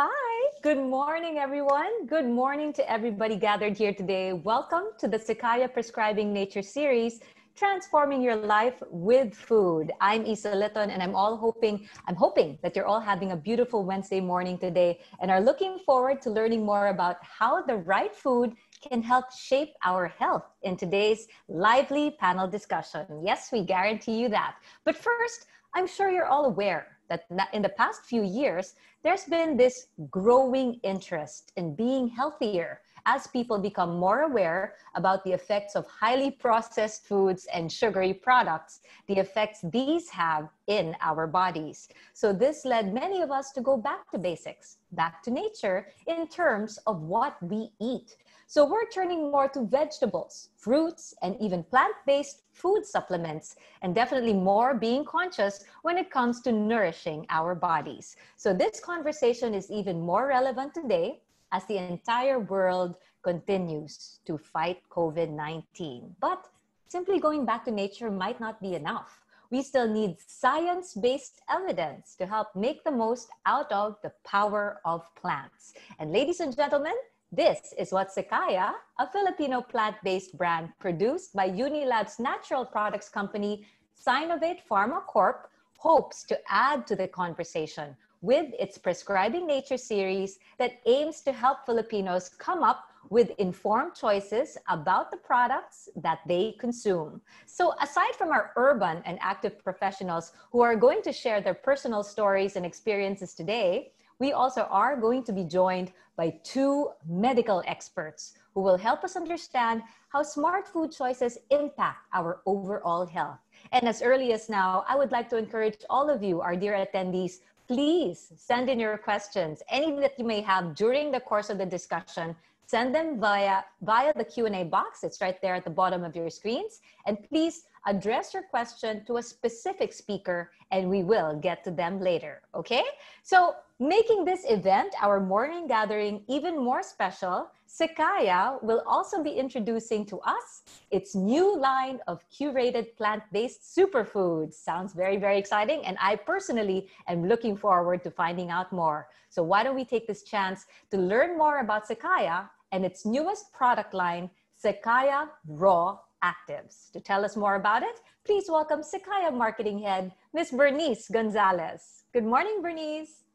Hi, good morning, everyone. Good morning to everybody gathered here today. Welcome to the Sekaya Prescribing Nature series, Transforming Your Life with Food. I'm Isa Litton, and I'm all hoping, I'm hoping that you're all having a beautiful Wednesday morning today and are looking forward to learning more about how the right food can help shape our health in today's lively panel discussion. Yes, we guarantee you that. But first, I'm sure you're all aware that in the past few years, there's been this growing interest in being healthier as people become more aware about the effects of highly processed foods and sugary products, the effects these have in our bodies. So, this led many of us to go back to basics, back to nature in terms of what we eat. So we're turning more to vegetables, fruits, and even plant-based food supplements, and definitely more being conscious when it comes to nourishing our bodies. So this conversation is even more relevant today as the entire world continues to fight COVID-19. But simply going back to nature might not be enough. We still need science based evidence to help make the most out of the power of plants. And, ladies and gentlemen, this is what Sekaya, a Filipino plant-based brand produced by Unilab's natural products company, Sinovate Pharma Corp, hopes to add to the conversation with its Prescribing Nature series that aims to help Filipinos come up with informed choices about the products that they consume. So, aside from our urban and active professionals who are going to share their personal stories and experiences today, we also are going to be joined by two medical experts who will help us understand how smart food choices impact our overall health. And as early as now, I would like to encourage all of you, our dear attendees, please send in your questions, any that you may have during the course of the discussion. Send them via via the Q&A box. It's right there at the bottom of your screens. And please address your question to a specific speaker and we will get to them later. Okay? So, making this event, our morning gathering, even more special, Sekaya will also be introducing to us its new line of curated plant based superfoods. Sounds very, very exciting. And I personally am looking forward to finding out more. So, why don't we take this chance to learn more about Sekaya and its newest product line, Sekaya Raw Actives. To tell us more about it, please welcome Sekaya Marketing Head, Ms. Bernice Gonzalez. Good morning, Bernice.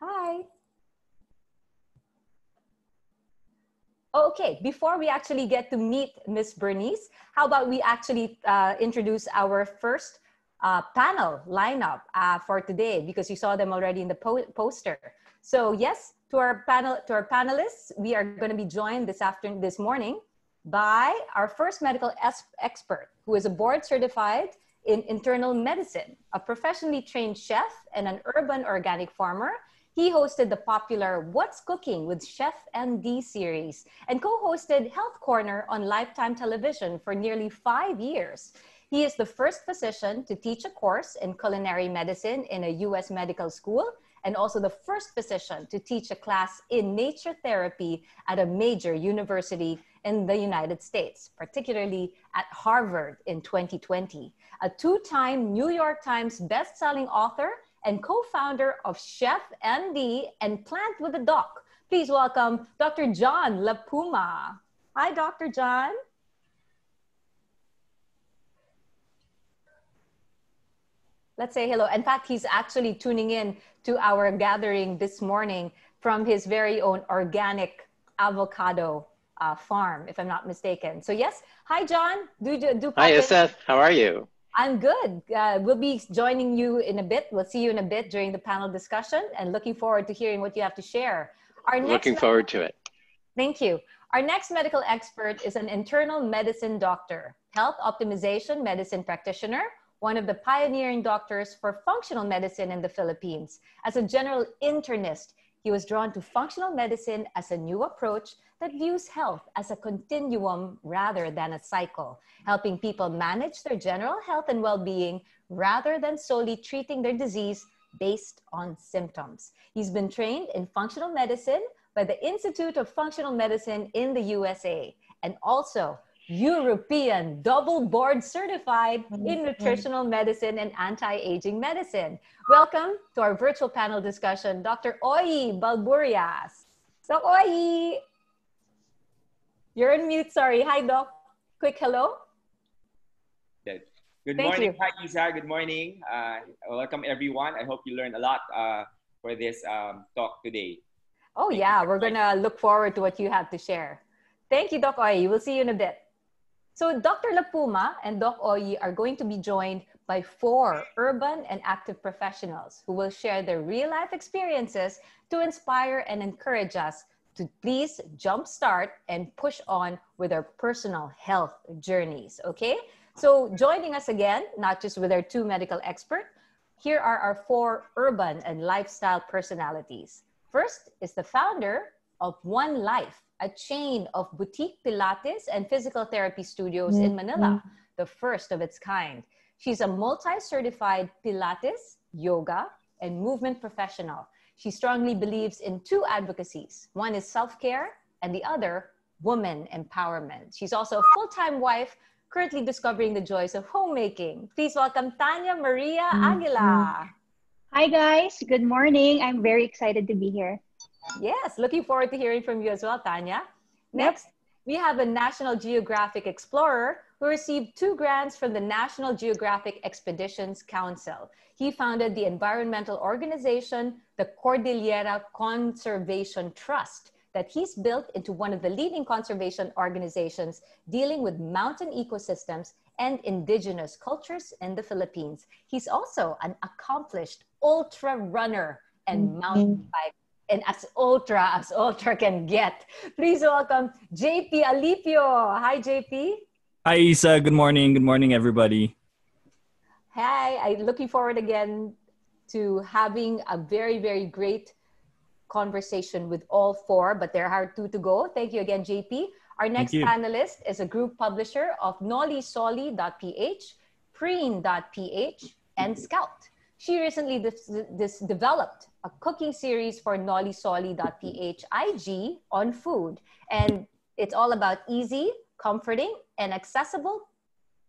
Hi. Okay, before we actually get to meet Miss Bernice, how about we actually uh, introduce our first uh, panel lineup uh, for today because you saw them already in the po poster. So yes, to our panel, to our panelists, we are going to be joined this afternoon, this morning, by our first medical expert, who is a board certified in internal medicine, a professionally trained chef, and an urban organic farmer. He hosted the popular What's Cooking with Chef MD series and co hosted Health Corner on Lifetime Television for nearly five years. He is the first physician to teach a course in culinary medicine in a US medical school and also the first physician to teach a class in nature therapy at a major university in the United States, particularly at Harvard in 2020. A two time New York Times best-selling author and co founder of Chef MD and Plant with a Doc. Please welcome Dr. John La Puma. Hi, Dr. John. let's say hello. In fact, he's actually tuning in to our gathering this morning from his very own organic avocado uh, farm, if I'm not mistaken. So yes, hi John. Do do. Hi Seth. How are you? I'm good. Uh, we'll be joining you in a bit. We'll see you in a bit during the panel discussion, and looking forward to hearing what you have to share. Our next looking forward to it. Thank you. Our next medical expert is an internal medicine doctor, health optimization medicine practitioner one of the pioneering doctors for functional medicine in the Philippines. As a general internist, he was drawn to functional medicine as a new approach that views health as a continuum rather than a cycle, helping people manage their general health and well being rather than solely treating their disease based on symptoms. He's been trained in functional medicine by the Institute of Functional Medicine in the USA and also European double board certified in nutritional medicine and anti-aging medicine. Welcome to our virtual panel discussion, Dr. Oyie Balburias. Doc Oyie, you're on mute, sorry. Hi, Doc. Quick hello. Good, Good morning. you. Hi, Isa. Good morning. Uh, welcome, everyone. I hope you learned a lot uh, for this um, talk today. Oh, Thank yeah, we're going to look forward to what you have to share. Thank you, Doc Oyie. We'll see you in a bit. So, Dr. La Puma and Doc Oyie are going to be joined by four urban and active professionals who will share their real life experiences to inspire and encourage us to please jumpstart and push on with our personal health journeys. Okay? So, joining us again, not just with our two medical experts, here are our four urban and lifestyle personalities. First is the founder of One Life, a chain of boutique Pilates and physical therapy studios in Manila, mm-hmm. the first of its kind. She's a multi certified Pilates, yoga, and movement professional. She strongly believes in two advocacies one is self care, and the other, woman empowerment. She's also a full time wife, currently discovering the joys of homemaking. Please welcome Tanya Maria Aguila. Mm-hmm. Hi guys, good morning. I'm very excited to be here. Yes, looking forward to hearing from you as well, Tanya. Next, we have a National Geographic explorer who received two grants from the National Geographic Expeditions Council. He founded the environmental organization, the Cordillera Conservation Trust, that he's built into one of the leading conservation organizations dealing with mountain ecosystems and indigenous cultures in the Philippines. He's also an accomplished ultra runner and mm-hmm. mountain bike and as ultra as ultra can get. Please welcome JP Alipio. Hi, JP. Hi, Isa. Good morning. Good morning, everybody. Hi. I'm looking forward again to having a very, very great conversation with all four, but there are two to go. Thank you again, JP. Our next panelist is a group publisher of nolisoli.ph, preen.ph, and Scout. She recently this, this developed a cooking series for nolisoli.ph IG on food. And it's all about easy, comforting, and accessible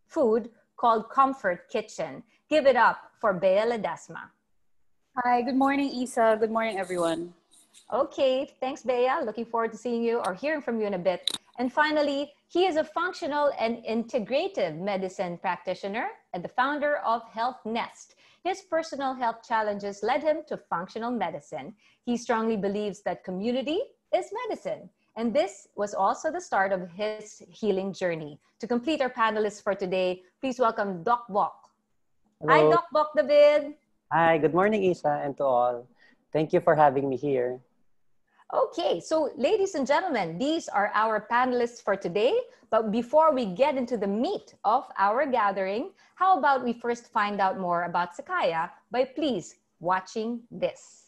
food called Comfort Kitchen. Give it up for Bea Ledesma. Hi, good morning, Isa. Good morning, everyone. Okay, thanks, Bea. Looking forward to seeing you or hearing from you in a bit. And finally, he is a functional and integrative medicine practitioner and the founder of Health Nest. His personal health challenges led him to functional medicine. He strongly believes that community is medicine. And this was also the start of his healing journey. To complete our panelists for today, please welcome Doc Bok. Hi, Hello. Doc Bok David. Hi, good morning, Isa, and to all. Thank you for having me here. Okay, so ladies and gentlemen, these are our panelists for today. But before we get into the meat of our gathering, how about we first find out more about Sekaya by please watching this.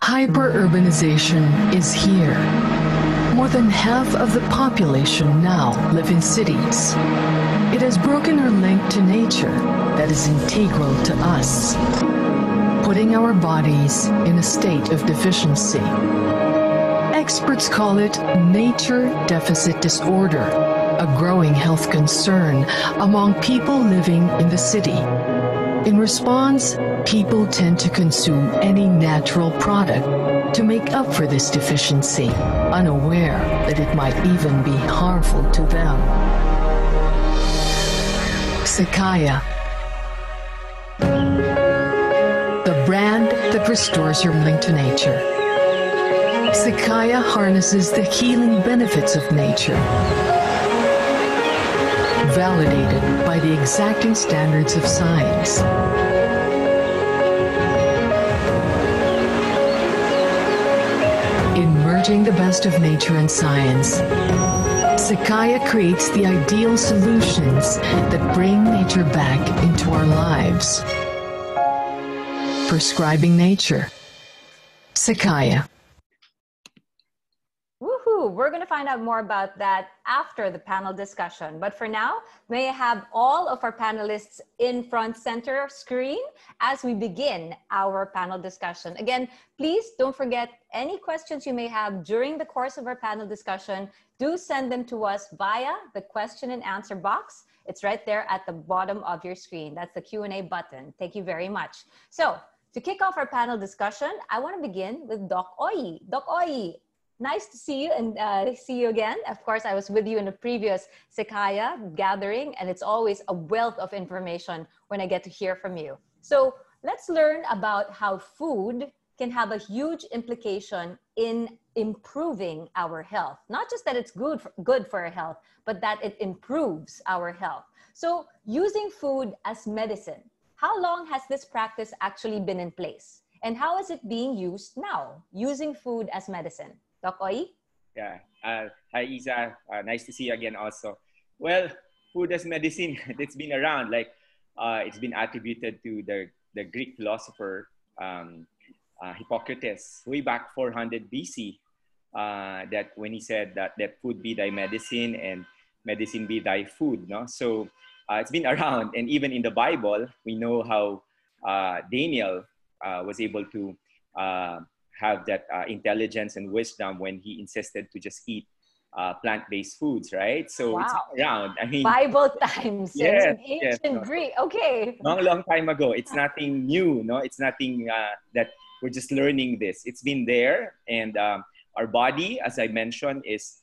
Hyperurbanization is here. More than half of the population now live in cities. It has broken our link to nature that is integral to us, putting our bodies in a state of deficiency. Experts call it nature deficit disorder, a growing health concern among people living in the city. In response, people tend to consume any natural product to make up for this deficiency, unaware that it might even be harmful to them. Sekaya. The brand that restores your link to nature. Sekaya harnesses the healing benefits of nature validated by the exacting standards of science. Merging the best of nature and science, Sekaya creates the ideal solutions that bring nature back into our lives. Prescribing nature. Sekaya. Woohoo! true. Out more about that after the panel discussion. But for now, may I have all of our panelists in front center screen as we begin our panel discussion. Again, please don't forget any questions you may have during the course of our panel discussion. Do send them to us via the question and answer box. It's right there at the bottom of your screen. That's the Q&A button. Thank you very much. So to kick off our panel discussion, I want to begin with Doc Oyie. Doc Oyie, nice to see you and uh, see you again. Of course, I was with you in a previous Sekaya gathering, and it's always a wealth of information when I get to hear from you. So let's learn about how food can have a huge implication in improving our health. Not just that it's good for, good for our health, but that it improves our health. So using food as medicine, how long has this practice actually been in place? And how is it being used now, using food as medicine? Doc Oyie? Yeah. Uh, hi, Isa. Uh, nice to see you again also. Well, food as medicine, it's been around. Like, uh, it's been attributed to the, the Greek philosopher um, uh, Hippocrates way back 400 BC. Uh, that when he said that, that food be thy medicine and medicine be thy food. No? So uh, it's been around. And even in the Bible, we know how Daniel was able to have that uh, intelligence and wisdom when he insisted to just eat uh, plant-based foods, right? So wow. it's around. I mean, Bible times, yes, ancient yes, no. Greek. Okay, long, long time ago. It's nothing new, no. It's nothing uh, that we're just learning this. It's been there, and um, our body, as I mentioned, is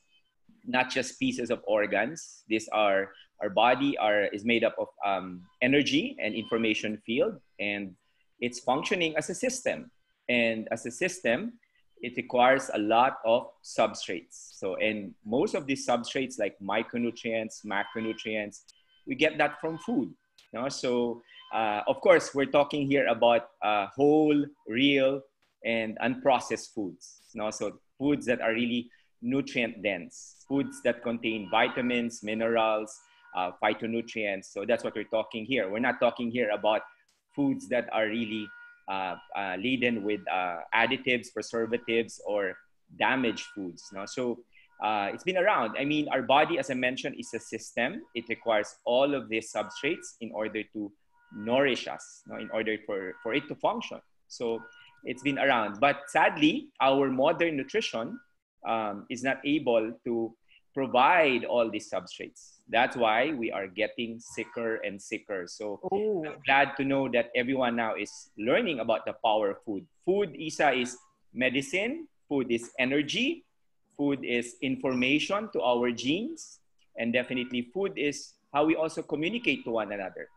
not just pieces of organs. These are our body are is made up of um, energy and information field, and it's functioning as a system and as a system, it requires a lot of substrates. So, and most of these substrates like micronutrients, macronutrients, we get that from food. You know? So, uh, of course, we're talking here about uh, whole, real, and unprocessed foods. You know? So, foods that are really nutrient dense, foods that contain vitamins, minerals, uh, phytonutrients. So, that's what we're talking here. We're not talking here about foods that are really laden with uh, additives, preservatives, or damaged foods. No? So uh, it's been around. I mean, our body, as I mentioned, is a system. It requires all of these substrates in order to nourish us, no? in order for, for it to function. So it's been around. But sadly, our modern nutrition um, is not able to provide all these substrates. That's why we are getting sicker and sicker. So Ooh. I'm glad to know that everyone now is learning about the power of food. Food, Isa, is medicine. Food is energy. Food is information to our genes. And definitely food is how we also communicate to one another.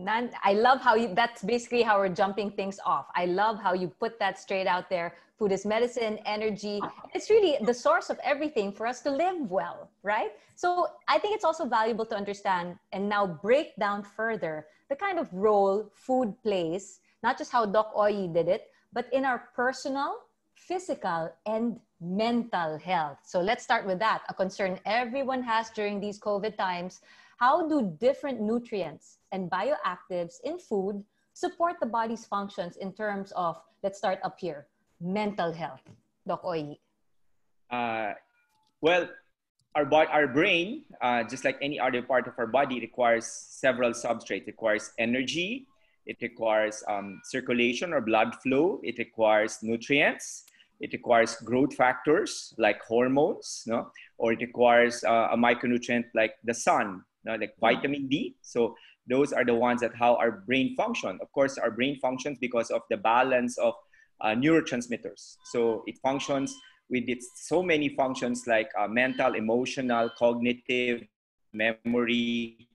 None, I love how you, that's basically how we're jumping things off. I love how you put that straight out there. Food is medicine, energy. It's really the source of everything for us to live well, right? So I think it's also valuable to understand and now break down further the kind of role food plays, not just how Doc Oyie did it, but in our personal, physical, and mental health. So let's start with that, a concern everyone has during these COVID times. How do different nutrients and bioactives in food support the body's functions in terms of, let's start up here, mental health? Doc Oyie. Uh, well, our, bo- our brain, uh, just like any other part of our body, requires several substrates. It requires energy, it requires um, circulation or blood flow, it requires nutrients, it requires growth factors like hormones, no? or it requires uh, a micronutrient like the sun, no? like vitamin D. So those are the ones that how our brain function. Of course, our brain functions because of the balance of uh, neurotransmitters. So it functions with its so many functions like uh, mental, emotional, cognitive, memory.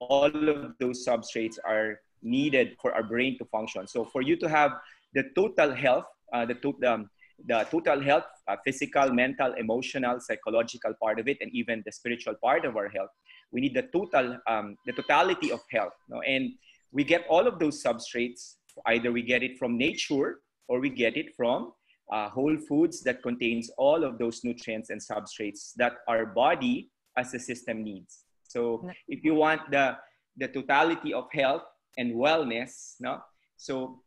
All of those substrates are needed for our brain to function. So for you to have the total health, uh, the, to- um, the total health, uh, physical, mental, emotional, psychological part of it, and even the spiritual part of our health, we need the total um, the totality of health no? and we get all of those substrates either we get it from nature or we get it from uh, whole foods that contains all of those nutrients and substrates that our body as a system needs so if you want the the totality of health and wellness no so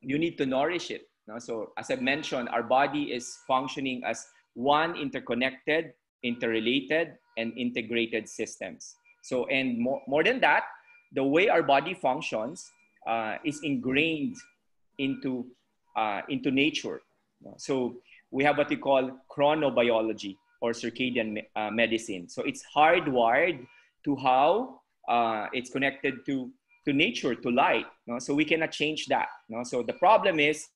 you need to nourish it no? so as i mentioned our body is functioning as one interconnected, interrelated, and integrated systems. So, and more, more than that, the way our body functions uh, is ingrained into, uh, into nature. So we have what we call chronobiology or circadian uh, medicine. So it's hardwired to how uh, it's connected to, to nature, to light. So we cannot change that. So the problem is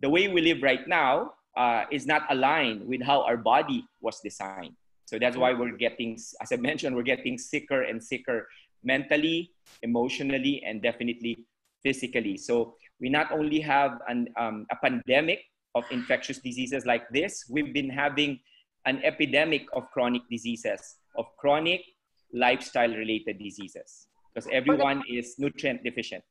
the way we live right now uh, is not aligned with how our body was designed. So that's why we're getting, as I mentioned, we're getting sicker and sicker mentally, emotionally, and definitely physically. So we not only have an, um, a pandemic of infectious diseases like this, we've been having an epidemic of chronic diseases, of chronic lifestyle related diseases, because everyone is nutrient deficient.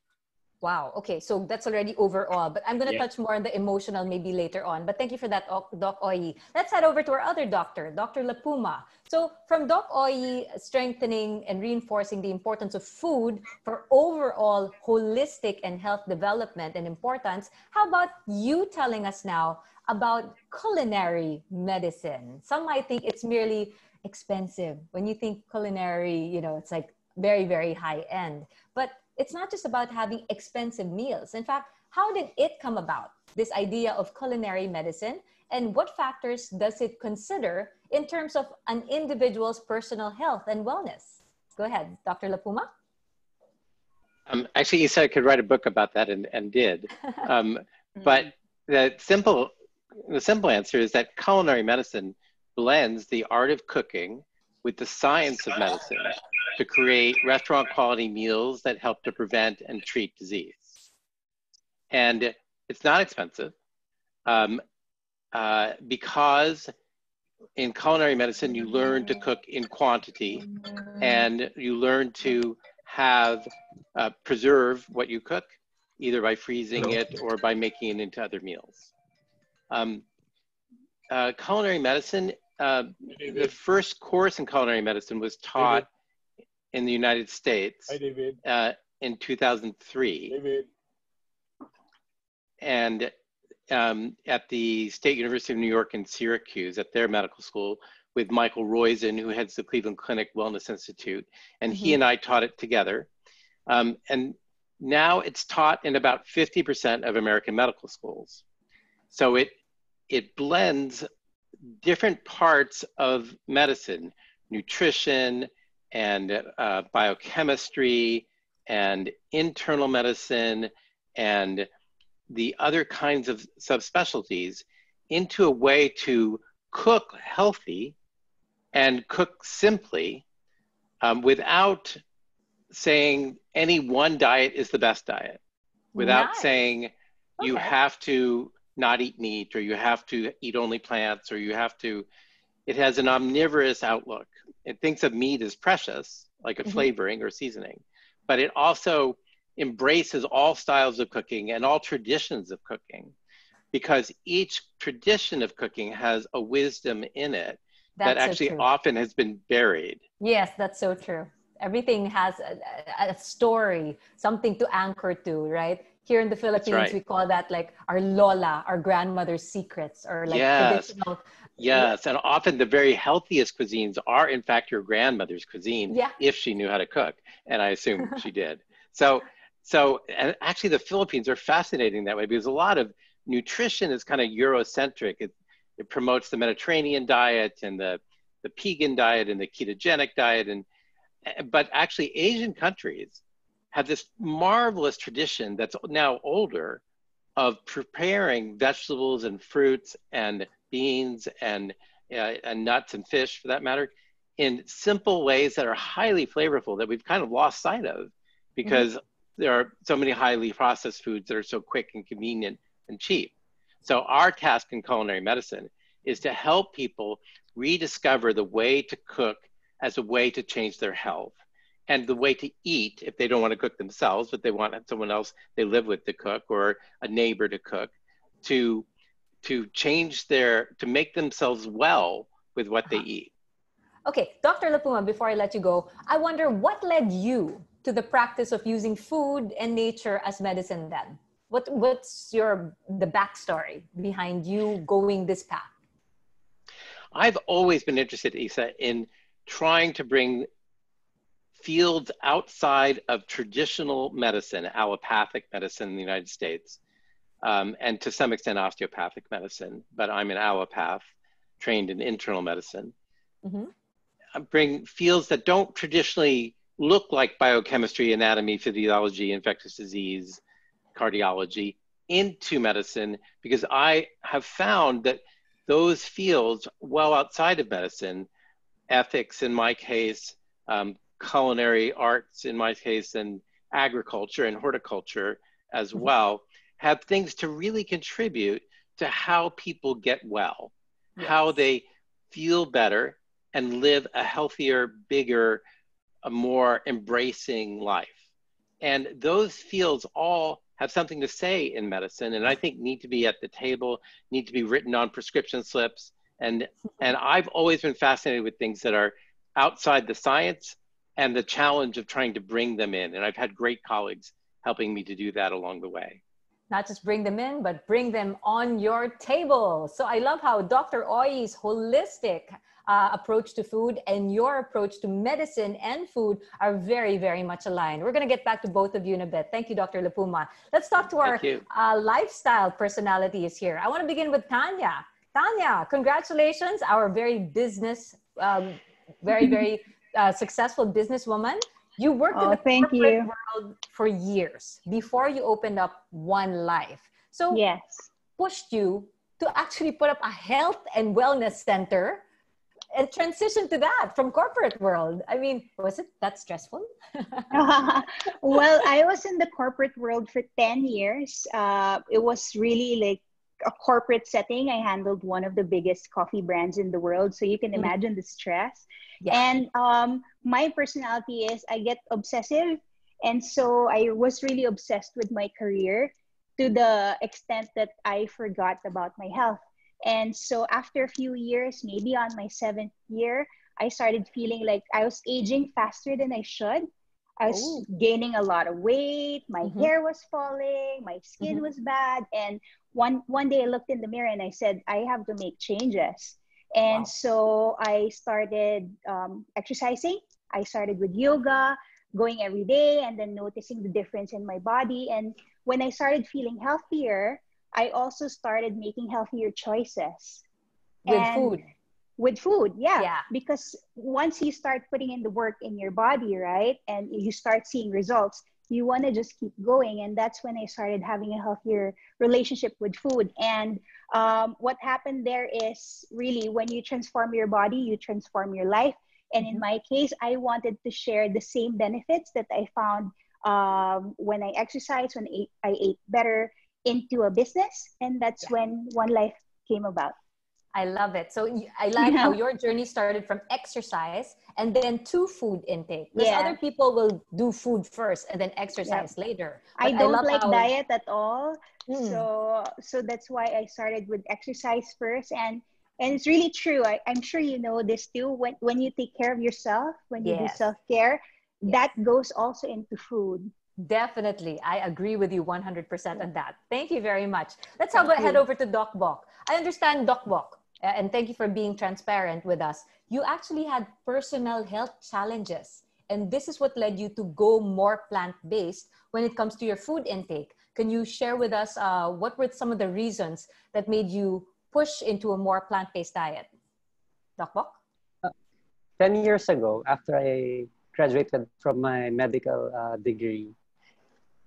Wow. Okay. So that's already overall, but I'm going to Yeah. touch more on the emotional maybe later on. But thank you for that, Doc Oyie. Let's head over to our other doctor, Dr. La Puma. So from Doc Oyie strengthening and reinforcing the importance of food for overall holistic and health development and importance, how about you telling us now about culinary medicine? Some might think it's merely expensive. When you think culinary, you know, it's like very, very high end. But it's not just about having expensive meals. In fact, how did it come about, this idea of culinary medicine? And what factors does it consider in terms of an individual's personal health and wellness? Go ahead, Dr. La Puma. Um, actually, you said I could write a book about that and, and did. Um, but the simple, the simple answer is that culinary medicine blends the art of cooking with the science of medicine to create restaurant quality meals that help to prevent and treat disease. And it's not expensive um, uh, because in culinary medicine, you learn to cook in quantity and you learn to have uh, preserve what you cook, either by freezing it or by making it into other meals. Um, uh, culinary medicine, uh, the first course in culinary medicine was taught in the United States Hi, David. uh, in 2003 David. and um, at the State University of New York in Syracuse at their medical school with Michael Roizen, who heads the Cleveland Clinic Wellness Institute. And he Mhm. and I taught it together. Um, and now it's taught in about 50% of American medical schools. So it, it blends different parts of medicine, nutrition and uh, biochemistry and internal medicine and the other kinds of subspecialties into a way to cook healthy and cook simply um, without saying any one diet is the best diet, without Nice. saying you Okay. have to not eat meat or you have to eat only plants or you have to. It has an omnivorous outlook. It thinks of meat as precious, like a Mhm. flavoring or seasoning, but it also embraces all styles of cooking and all traditions of cooking because each tradition of cooking has a wisdom in it that That's so actually true. often has been buried. Yes, that's so true. Everything has a- a story, something to anchor to, right? Here in the Philippines, right. we call that like our lola, our grandmother's secrets, or like Yes. traditional. Yes, and often the very healthiest cuisines are in fact your grandmother's cuisine Yeah. if she knew how to cook, and I assume she did. So, so and actually the Philippines are fascinating that way because a lot of nutrition is kind of Eurocentric. It, it promotes the Mediterranean diet and the the Pegan diet and the ketogenic diet, and eh, but actually Asian countries have this marvelous tradition that's now older of preparing vegetables and fruits and beans and, uh, and nuts and fish for that matter in simple ways that are highly flavorful that we've kind of lost sight of because there are so many highly processed foods that are so quick and convenient and cheap. So our task in culinary medicine is to help people rediscover the way to cook as a way to change their health and the way to eat if they don't want to cook themselves, but they want someone else they live with to cook or a neighbor to cook, to to change their to make themselves well with what they uh-huh. eat. Okay, Dr. La Puma, before I let you go, I wonder what led you to the practice of using food and nature as medicine then? What, what's your the backstory behind you going this path? I've always been interested, Isa, in trying to bring fields outside of traditional medicine, allopathic medicine in the United States, um, and to some extent osteopathic medicine, but I'm an allopath trained in internal medicine. Mm-hmm. Bring fields that don't traditionally look like biochemistry, anatomy, physiology, infectious disease, cardiology into medicine because I have found that those fields, well outside of medicine, ethics in my case, um, culinary arts in my case, and agriculture and horticulture as mm-hmm. well, have things to really contribute to how people get well, yes. how they feel better and live a healthier, bigger, a more embracing life. And those fields all have something to say in medicine and I think need to be at the table, need to be written on prescription slips. And, and I've always been fascinated with things that are outside the science and the challenge of trying to bring them in. And I've had great colleagues helping me to do that along the way. Not just bring them in, but bring them on your table. So I love how Dr. Oyie's holistic uh, approach to food and your approach to medicine and food are very, very much aligned. We're going to get back to both of you in a bit. Thank you, Dr. La Puma. Let's talk to our uh, lifestyle personalities here. I want to begin with Tanya. Tanya, congratulations, our very business, um, very, very uh, successful businesswoman. You worked oh, in the corporate you. world for years before you opened up One Life. So, yes, pushed you to actually put up a health and wellness center and transition to that from corporate world i mean was it that stressful well i was in the corporate world for 10 years uh, it was really like a corporate setting i handled one of the biggest coffee brands in the world so you can mm-hmm. imagine the stress yeah. and um, my personality is i get obsessive and so i was really obsessed with my career to the extent that i forgot about my health and so after a few years, maybe on my seventh year, I started feeling like I was aging faster than I should. I was Ooh. gaining a lot of weight. My mm-hmm. hair was falling. My skin mm-hmm. was bad. And one one day I looked in the mirror and I said, I have to make changes. And wow. so I started um, exercising. I started with yoga, going every day, and then noticing the difference in my body. And when I started feeling healthier, I also started making healthier choices. With and food. With food, yeah. yeah. Because once you start putting in the work in your body, right, and you start seeing results, you want to just keep going. And that's when I started having a healthier relationship with food. And um, what happened there is really when you transform your body, you transform your life. And in mm-hmm. my case, I wanted to share the same benefits that I found um, when I exercised, when I ate better, into a business and that's yeah. when one life came about i love it so i like yeah. how your journey started from exercise and then to food intake because yeah. other people will do food first and then exercise yeah. later but i don't I like how... diet at all mm. so so that's why i started with exercise first and and it's really true I, i'm sure you know this too when when you take care of yourself when you yes. do self-care yes. that goes also into food Definitely. I agree with you 100% on that. Thank you very much. Let's have head over to Doc Bok. I understand, Doc Bok, and thank you for being transparent with us. You actually had personal health challenges, and this is what led you to go more plant based when it comes to your food intake. Can you share with us uh, what were some of the reasons that made you push into a more plant based diet? Doc Bok? Uh, 10 years ago, after I graduated from my medical uh, degree,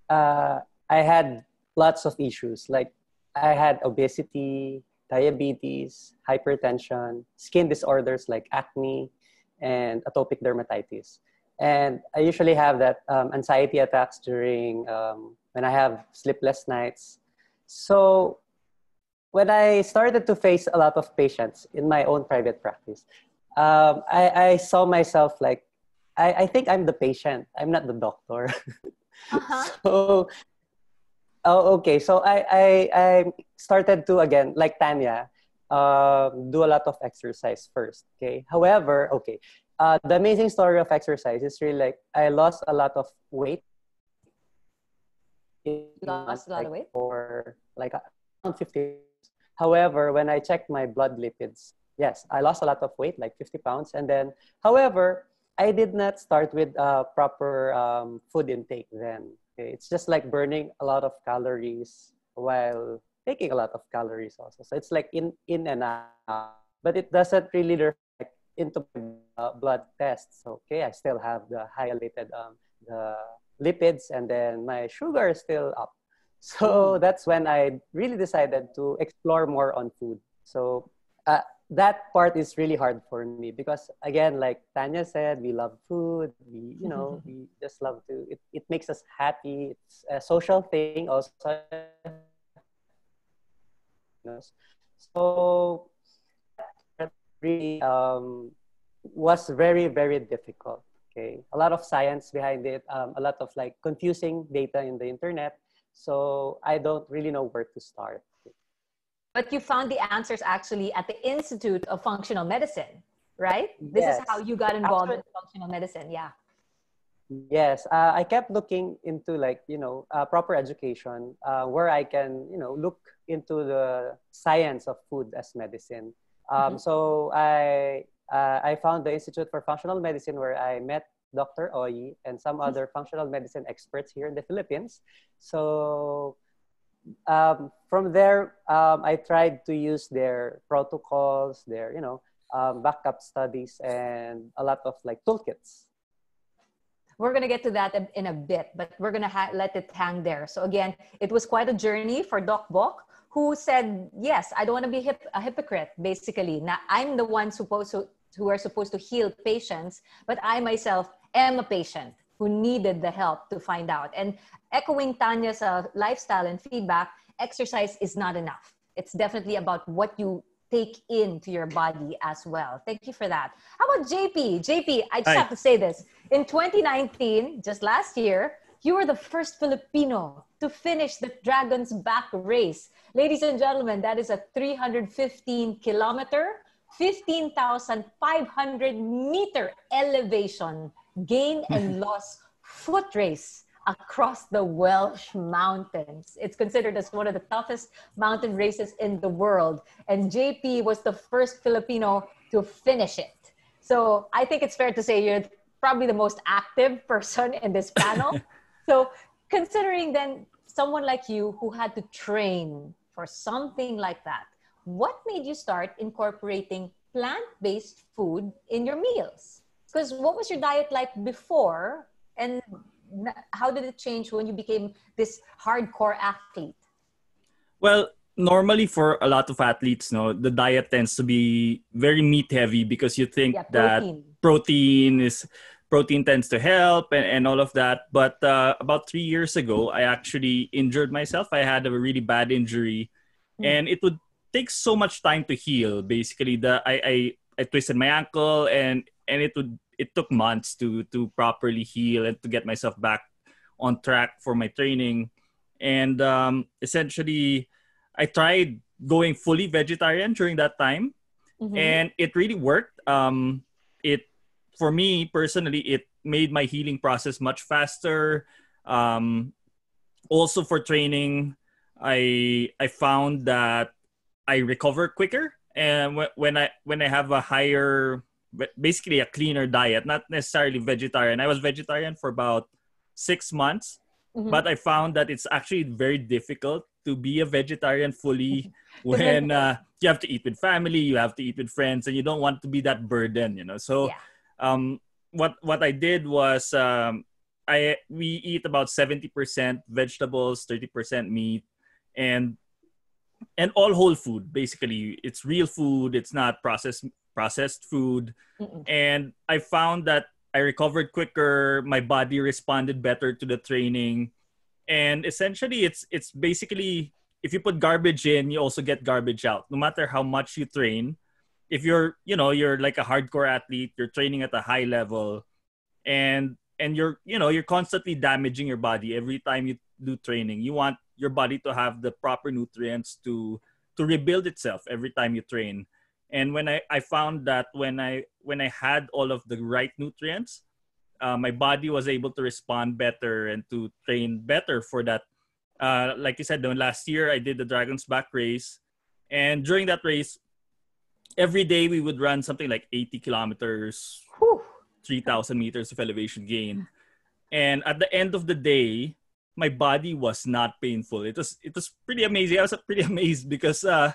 uh, I had lots of issues. Like I had obesity, diabetes, hypertension, skin disorders like acne, and atopic dermatitis. And I usually have that um, anxiety attacks during um, when I have sleepless nights. So when I started to face a lot of patients in my own private practice, um, I, I, saw myself like, I, I think I'm the patient. I'm not the doctor. Uh-huh. So, oh, okay. So I, I, I started to, again, like Tanya, uh, do a lot of exercise first. Okay. However, okay. Uh, the amazing story of exercise is really like I lost a lot of weight. You Lost a lot of weight? Or like around 50. However, when I checked my blood lipids, yes, I lost a lot of weight, like 50 pounds. And then, however, I did not start with uh, proper um, food intake then. Okay? It's just like burning a lot of calories while taking a lot of calories also. So it's like in, in and out, but it doesn't really reflect into uh, blood tests. Okay, I still have the highlighted um, the lipids and then my sugar is still up. So that's when I really decided to explore more on food. So uh, that part is really hard for me because again like tanya said we love food. We you know we just love to it, it makes us happy. It's a social thing also. So that really um, was very very difficult okay? A lot of science behind it um, a lot of like confusing data in the internet. So i don't really know where to start but you found the answers actually at the Institute of Functional Medicine, right? This Yes. is how you got involved Actually- in functional medicine. Yeah. Yes, uh, I kept looking into like you know uh, proper education uh, where I can you know look into the science of food as medicine. Um, So I uh, I found the Institute for Functional Medicine where I met Dr. Oyie and some other functional medicine experts here in the Philippines. So um, from there, um, I tried to use their protocols, their you know um, backup studies, and a lot of like toolkits. We're going to get to that in a bit, but we're going to ha- let it hang there. So, again, it was quite a journey for Doc Bok, who said, Yes, I don't want to be hip- a hypocrite, basically. Now, I'm the one supposed to, who are supposed to heal patients, but I myself am a patient who needed the help to find out. And echoing Tanya's uh, lifestyle and feedback, exercise is not enough. It's definitely about what you take into your body as well. Thank you for that. How about JP? JP, I just Hi. have to say this. In 2019, just last year, you were the first Filipino to finish the Dragon's Back race. Ladies and gentlemen, that is a 315 kilometer, 15,500 meter elevation gain and loss foot race across the Welsh mountains. It's considered as one of the toughest mountain races in the world. And JP was the first Filipino to finish it. So I think it's fair to say you're probably the most active person in this panel. so considering then someone like you who had to train for something like that, what made you start incorporating plant-based food in your meals? Because what was your diet like before and how did it change when you became this hardcore athlete? Well, normally for a lot of athletes, no, the diet tends to be very meat heavy because you think Yeah, that protein. protein is protein tends to help and, and all of that. But uh, about three years ago, I actually injured myself. I had a really bad injury, and it would take so much time to heal. Basically, the I, I I twisted my ankle, and and it would it took months to to properly heal and to get myself back on track for my training. And um, essentially, I tried going fully vegetarian during that time Mhm. and it really worked um it for me personally it made my healing process much faster um also for training i i found that i recover quicker and when i when i have a higher basically a cleaner diet not necessarily vegetarian i was vegetarian for about six months Mhm. but i found that it's actually very difficult to be a vegetarian fully when uh, you have to eat with family you have to eat with friends and you don't want to be that burden you know so Yeah. um what what i did was um i we eat about 70% vegetables 30% meat and and all whole food basically it's real food it's not processed processed food. Mm-mm. and i found that i recovered quicker my body responded better to the training. And essentially it's it's basically if you put garbage in you also get garbage out no matter how much you train. If you're you know you're like a hardcore athlete you're training at a high level and and you're you know you're constantly damaging your body every time you do training. You want your body to have the proper nutrients to to rebuild itself every time you train and when i i found that when i when i had all of the right nutrients uh, my body was able to respond better and to train better for that uh, like you said last year i did the dragon's back race and during that race every day we would run something like 80 kilometers, 3,000 meters of elevation gain. And at the end of the day, my body was not painful. It was it was pretty amazing. I was pretty amazed because uh,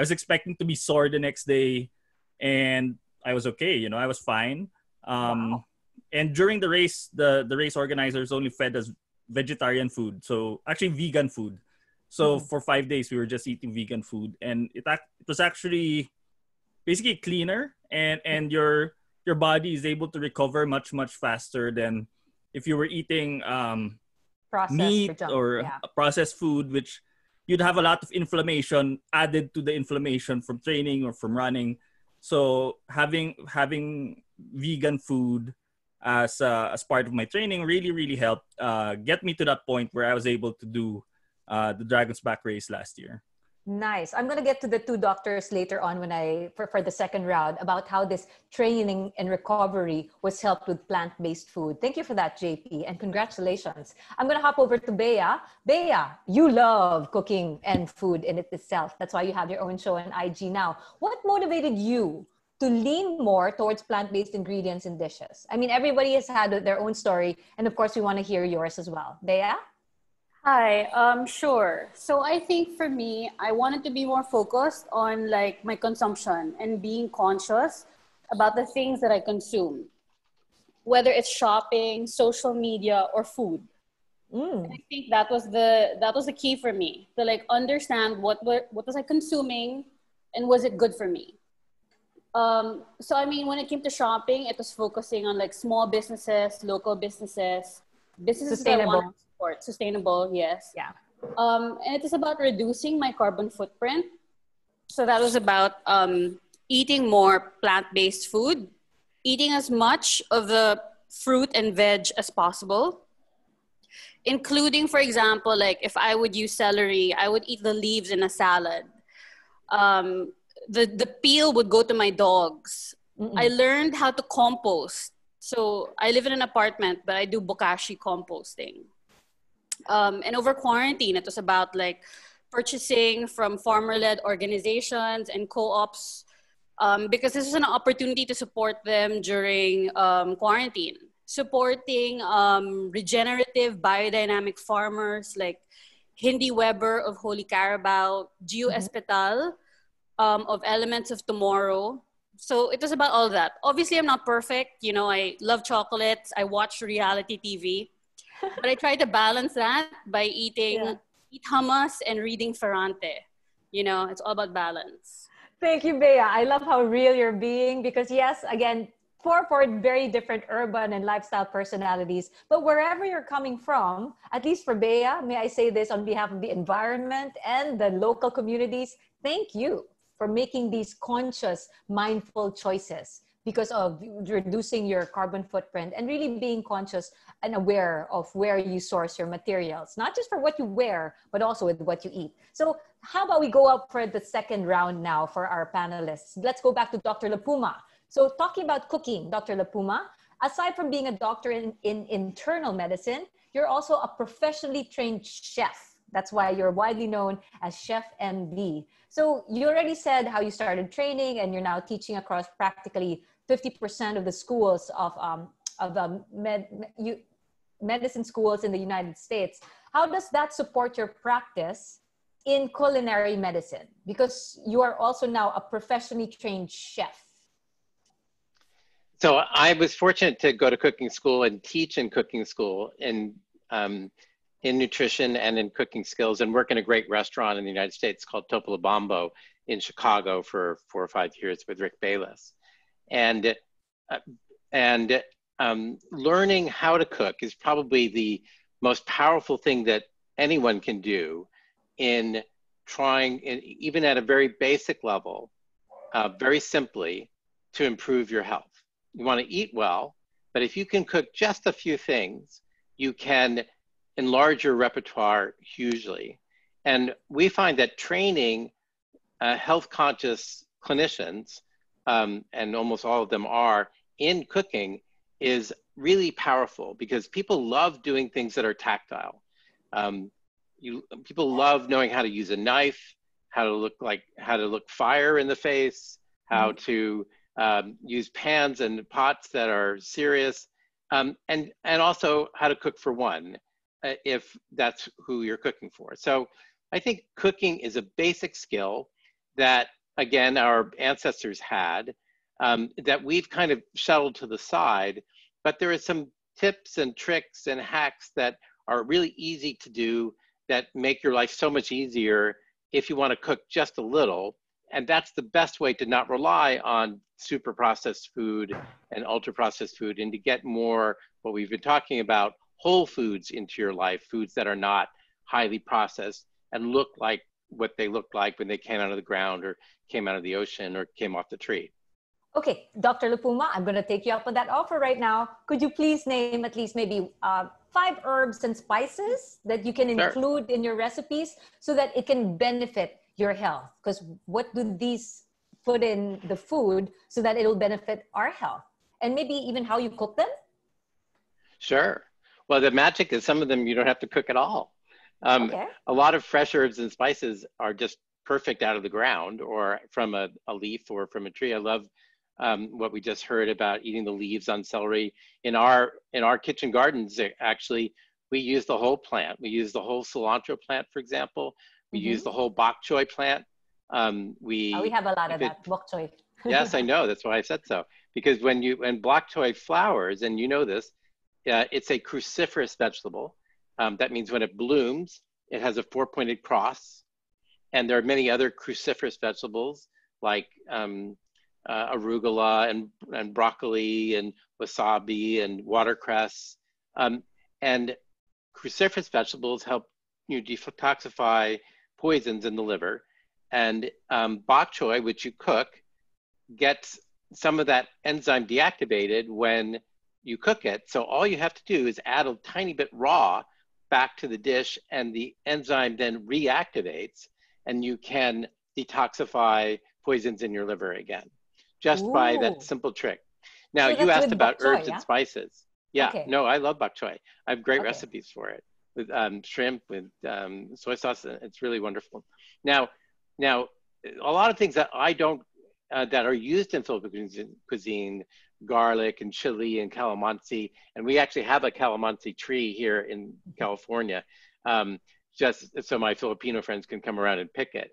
I was expecting to be sore the next day, and I was okay. You know, I was fine. Um, Wow. And during the race, the the race organizers only fed us vegetarian food, so actually vegan food. So Mhm. for five days, we were just eating vegan food, and it it was actually basically cleaner, and and your your body is able to recover much much faster than if you were eating um, Processed meat junk. or yeah. processed food, which you'd have a lot of inflammation added to the inflammation from training or from running. So having having vegan food as uh, as part of my training really really helped uh, get me to that point where I was able to do uh, the Dragon's Back race last year. Nice. I'm going to get to the two doctors later on when I for, for the second round about how this training and recovery was helped with plant-based food. Thank you for that, JP, and congratulations. I'm going to hop over to Bea. Bea, you love cooking and food in it itself. That's why you have your own show on IG now. What motivated you to lean more towards plant-based ingredients in dishes? I mean, everybody has had their own story, and of course, we want to hear yours as well. Bea? Hi, um, sure. So I think for me, I wanted to be more focused on like my consumption and being conscious about the things that I consume, whether it's shopping, social media, or food. Mm. I think that was the that was the key for me to like understand what were, what was I consuming, and was it good for me. Um, so I mean, when it came to shopping, it was focusing on like small businesses, local businesses, businesses that I Sustainable. Support, sustainable, yes. Yeah. Um, and it is about reducing my carbon footprint. So that was about um, eating more plant-based food, eating as much of the fruit and veg as possible, including, for example, like if I would use celery, I would eat the leaves in a salad. Um, the the peel would go to my dogs. Mm-mm. I learned how to compost. So I live in an apartment, but I do bokashi composting. Um, and over quarantine, it was about like purchasing from farmer-led organizations and co-ops um, because this was an opportunity to support them during um, quarantine. Supporting um, regenerative biodynamic farmers like Hindy Weber of Holy Carabao, Gio Mhm. Espetal um, of Elements of Tomorrow. So it was about all that. Obviously, I'm not perfect. You know, I love chocolates. I watch reality TV, but I try to balance that by eating Yeah. eat hummus and reading Ferrante. You know, it's all about balance. Thank you, Bea. I love how real you're being because, yes, again, four for very different urban and lifestyle personalities. But wherever you're coming from, at least for Bea, may I say this on behalf of the environment and the local communities, thank you for making these conscious, mindful choices because of reducing your carbon footprint and really being conscious and aware of where you source your materials, not just for what you wear, but also with what you eat. So, how about we go up for the second round now for our panelists? Let's go back to Dr. La Puma. So, talking about cooking, Dr. La Puma, aside from being a doctor in, in internal medicine, you're also a professionally trained chef. That's why you're widely known as Chef MD. So, you already said how you started training and you're now teaching across practically 50% of the schools of, um, of um, med, you, medicine schools in the United States. How does that support your practice in culinary medicine? Because you are also now a professionally trained chef. So I was fortunate to go to cooking school and teach in cooking school in um, in nutrition and in cooking skills, and work in a great restaurant in the United States called Topolobampo in Chicago for four or five years with Rick Bayless, and uh, and um, learning how to cook is probably the most powerful thing that anyone can do in trying, in, even at a very basic level, uh, very simply, to improve your health. You want to eat well, but if you can cook just a few things, you can enlarge your repertoire hugely. And we find that training uh, health conscious clinicians, um, and almost all of them are in cooking, is really powerful because people love doing things that are tactile. Um, you, people love knowing how to use a knife, how to look like, how to look fire in the face, how to um, use pans and pots that are serious, um, and and also how to cook for one, uh, if that's who you're cooking for. So I think cooking is a basic skill that again our ancestors had um, that we've kind of shuttled to the side, but there are some tips and tricks and hacks that are really easy to do that make your life so much easier if you want to cook just a little. And that's the best way to not rely on super processed food and ultra processed food and to get more what we've been talking about whole foods into your life, foods that are not highly processed and look like what they looked like when they came out of the ground or came out of the ocean or came off the tree. Okay, Dr. La Puma, I'm going to take you up on that offer right now. Could you please name at least maybe uh, five herbs and spices that you can Sure. include in your recipes so that it can benefit your health? Because what do these put in the food so that it'll benefit our health? And maybe even how you cook them? Sure. Well, the magic is some of them you don't have to cook at all. Um, Okay. A lot of fresh herbs and spices are just perfect out of the ground or from a, a leaf or from a tree. I love um, what we just heard about eating the leaves on celery. In our in our kitchen gardens, eh, actually, we use the whole plant. We use the whole cilantro plant, for example. We use the whole bok choy plant. Um, we Uh, we have a lot of it- that. Bok choy. yes, I know. That's why I said so. Because when you when bok choy flowers, and you know this, uh, it's a cruciferous vegetable. Um, that means when it blooms, it has a four-pointed cross. And there are many other cruciferous vegetables like um, uh, arugula and, and broccoli and wasabi and watercress. Um, and cruciferous vegetables help you detoxify poisons in the liver. And um, bok choy, which you cook, gets some of that enzyme deactivated when you cook it. So all you have to do is add a tiny bit raw back to the dish, and the enzyme then reactivates, and you can detoxify poisons in your liver again, just by that simple trick. Now So you asked about choy, herbs yeah? and spices. Yeah, Okay. no, I love bok choy. I have great Okay. recipes for it with um, shrimp, with um, soy sauce. It's really wonderful. Now, now, a lot of things that I don't uh, that are used in Filipino cuisine, garlic and chili and calamansi, and we actually have a calamansi tree here in California, um, just so my Filipino friends can come around and pick it.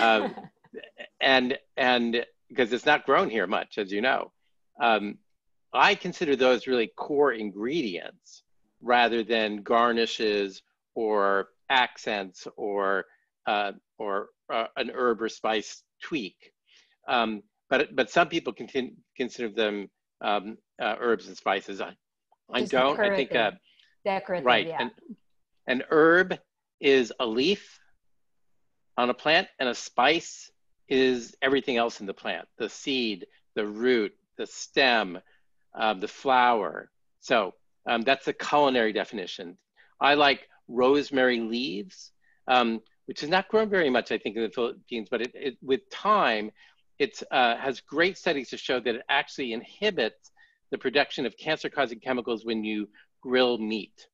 Um, and and because it's not grown here much, as you know, um, I consider those really core ingredients rather than garnishes or accents or uh, or uh, an herb or spice tweak. Um, but but some people continue, consider them um, uh, herbs and spices. I, I Just don't. I think uh, decorative. Decorative, right. yeah. An, an herb is a leaf on a plant, and a spice is everything else in the plant: the seed, the root, the stem, um, the flower. So um, that's the culinary definition. I like rosemary leaves, um, which is not grown very much, I think, in the Philippines, but it, it, with time, it uh, has great studies to show that it actually inhibits the production of cancer-causing chemicals when you grill meat.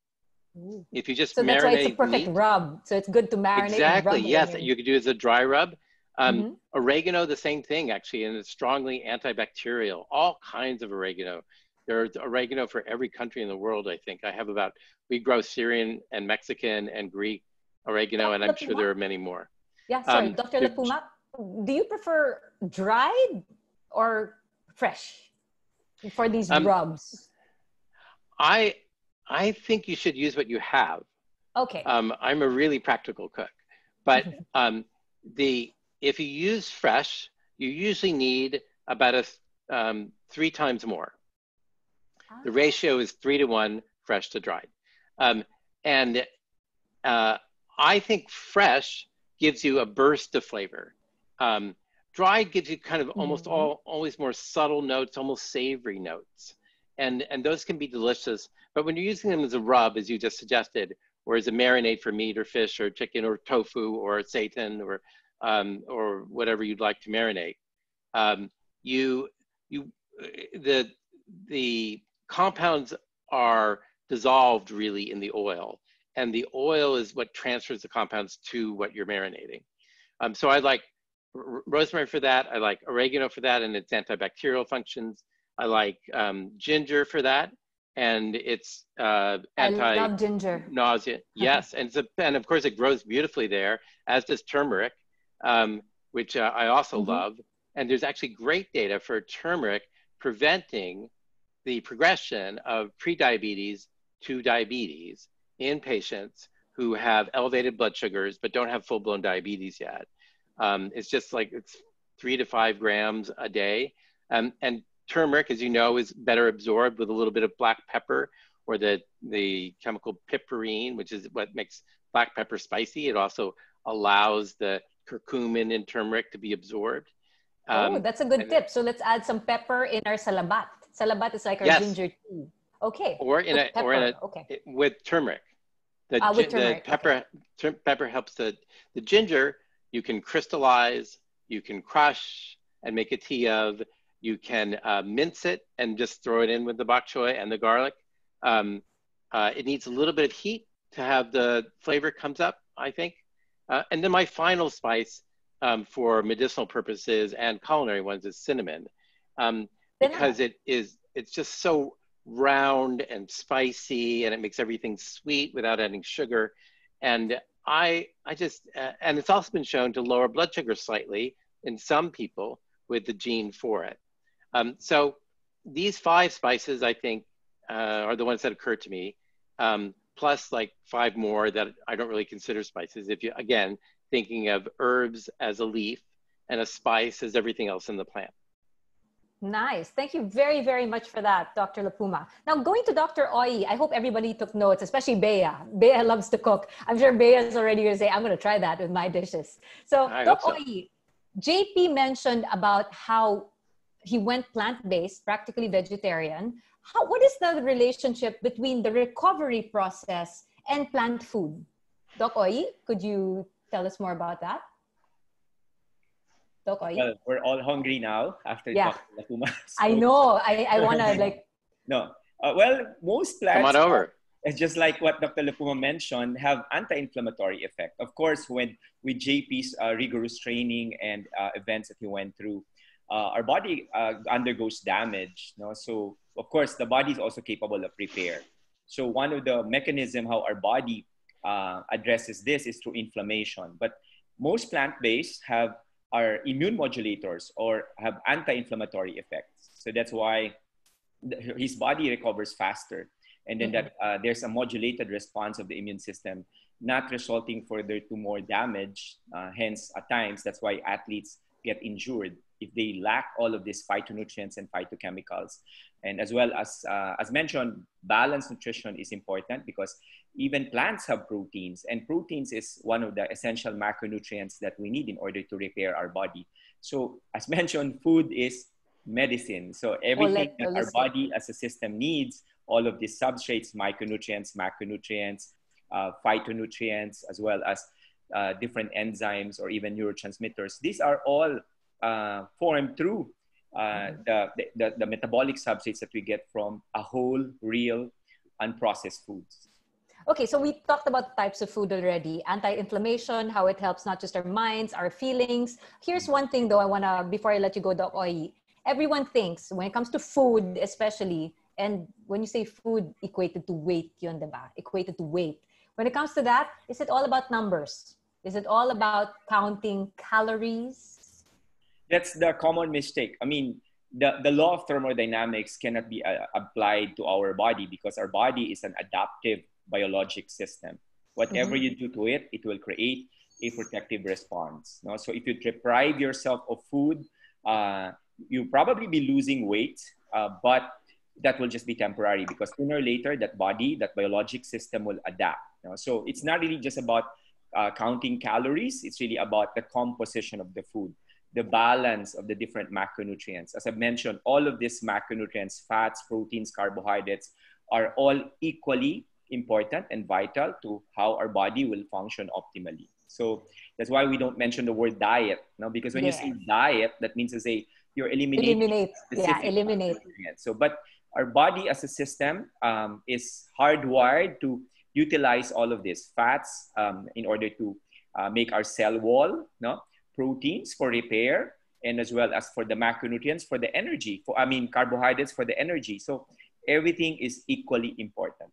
Ooh. If you just So that's why it's a perfect meat, rub. So it's good to marinate. and exactly, yes, you could do it as a dry rub. Um, Mhm. Oregano, the same thing actually, and it's strongly antibacterial. All kinds of oregano. There's oregano for every country in the world. I think I have about. We grow Syrian and Mexican and Greek oregano, and I'm sure there are many more. Yeah, sorry, Um, Dr. La Puma, do you prefer dried or fresh for these Um, rubs? I I think you should use what you have. Okay. Um, I'm a really practical cook, but um, the if you use fresh, you usually need about a um, three times more. The ratio is three to one fresh to dried, um, and uh, I think fresh gives you a burst of flavor. Um, dried gives you kind of almost Mhm. all always more subtle notes, almost savory notes, and and those can be delicious. But when you're using them as a rub, as you just suggested, or as a marinade for meat or fish or chicken or tofu or seitan or um, or whatever you'd like to marinate, um, you you the the compounds are dissolved really in the oil, and the oil is what transfers the compounds to what you're marinating. Um, so I like rosemary for that. I like oregano for that and its antibacterial functions. I like um, ginger for that and it's uh, anti ginger nausea. Yes, and it's a, and of course it grows beautifully there, as does turmeric, um, which uh, I also Mhm. love. And there's actually great data for turmeric preventing the progression of prediabetes to diabetes in patients who have elevated blood sugars but don't have full-blown diabetes yet. Um, it's just like it's three to five grams a day. Um, and turmeric, as you know, is better absorbed with a little bit of black pepper or the, the chemical piperine, which is what makes black pepper spicy. It also allows the curcumin in turmeric to be absorbed. oh, Um, that's a good tip. So let's add some pepper in our salabat. Salabat is like our Yes. ginger tea. Okay. or in a, With or in a, okay. it- with turmeric. The, Ah, with turmeric, the pepper tur- pepper helps the the ginger. You can crystallize, you can crush and make a tea of. You can uh, mince it and just throw it in with the bok choy and the garlic. Um, uh, it needs a little bit of heat to have the flavor comes up. I think. Uh, and then my final spice um, for medicinal purposes and culinary ones is cinnamon, um, Cinnamon. because it is it's just so round and spicy and it makes everything sweet without adding sugar and i i just uh, and it's also been shown to lower blood sugar slightly in some people with the gene for it. Um, so these five spices i think uh, are the ones that occur to me. Um, plus like five more that i don't really consider spices. If you again thinking of herbs as a leaf and a spice as everything else in the plant Nice. Thank you very, very much for that, Dr. La Puma. Now, going to Dr. Oyie, I hope everybody took notes, especially Bea. Bea loves to cook. I'm sure Bea is already going to say, I'm going to try that with my dishes. So, I Doc so. Oyie, JP mentioned about how he went plant-based, practically vegetarian. How, what is the relationship between the recovery process and plant food? Doc Oyie, could you tell us more about that? Doc Oyie? Well, we're all hungry now after Yeah. Dr. La Puma. I know. I, I want to like, No. Uh, well, most plants, come on over uh, just like what Dr. La Puma mentioned, have anti-inflammatory effect. Of course, when with JP's uh, rigorous training and uh, events that he went through, uh, our body uh, undergoes damage. No? So, of course, the body is also capable of repair. So, one of the mechanism how our body uh, addresses this is through inflammation. But most plant-based have are immune modulators or have anti-inflammatory effects. So that's why his body recovers faster, and then that uh, there's a modulated response of the immune system, not resulting further to more damage. Uh, hence, at times that's why athletes get injured if they lack all of these phytonutrients and phytochemicals, and as well as uh, as mentioned, balanced nutrition is important because even plants have proteins and proteins is one of the essential macronutrients that we need in order to repair our body. So as mentioned food is medicine. So everything Holistic- that our body as a system needs all of these substrates micronutrients macronutrients uh, phytonutrients as well as uh, different enzymes or even neurotransmitters these are all uh, formed through uh, the, the, the metabolic substrates that we get from a whole real unprocessed foods Okay, so we talked about types of food already. Anti-inflammation, how it helps not just our minds, our feelings. Here's one thing though I wanna, before I let you go, Doc Oyie. Everyone thinks when it comes to food, especially, and when you say food equated to weight, yun, diba? Equated to weight. When it comes to that, is it all about numbers? Is it all about counting calories? That's the common mistake. I mean, the, the law of thermodynamics cannot be uh, applied to our body because our body is an adaptive biologic system. Whatever you do to it, it will create a protective response. No? So if you deprive yourself of food, uh, you'll probably be losing weight, uh, but that will just be temporary because sooner or later that body, that biologic system will adapt. you. So it's not really just about uh, counting calories, it's really about the composition of the food the balance of the different macronutrients. As I mentioned, all of these macronutrients, fats, proteins, carbohydrates, are all equally important and vital to how our body will function optimally. So that's why we don't mention the word diet, no? because when you say diet, that means to say you're eliminating Eliminate. Yeah, eliminate. So, but our body as a system um, is hardwired to utilize all of these fats um, in order to uh, make our cell wall, no? Proteins for repair and as well as for the macronutrients for the energy for i mean carbohydrates for the energy so everything is equally important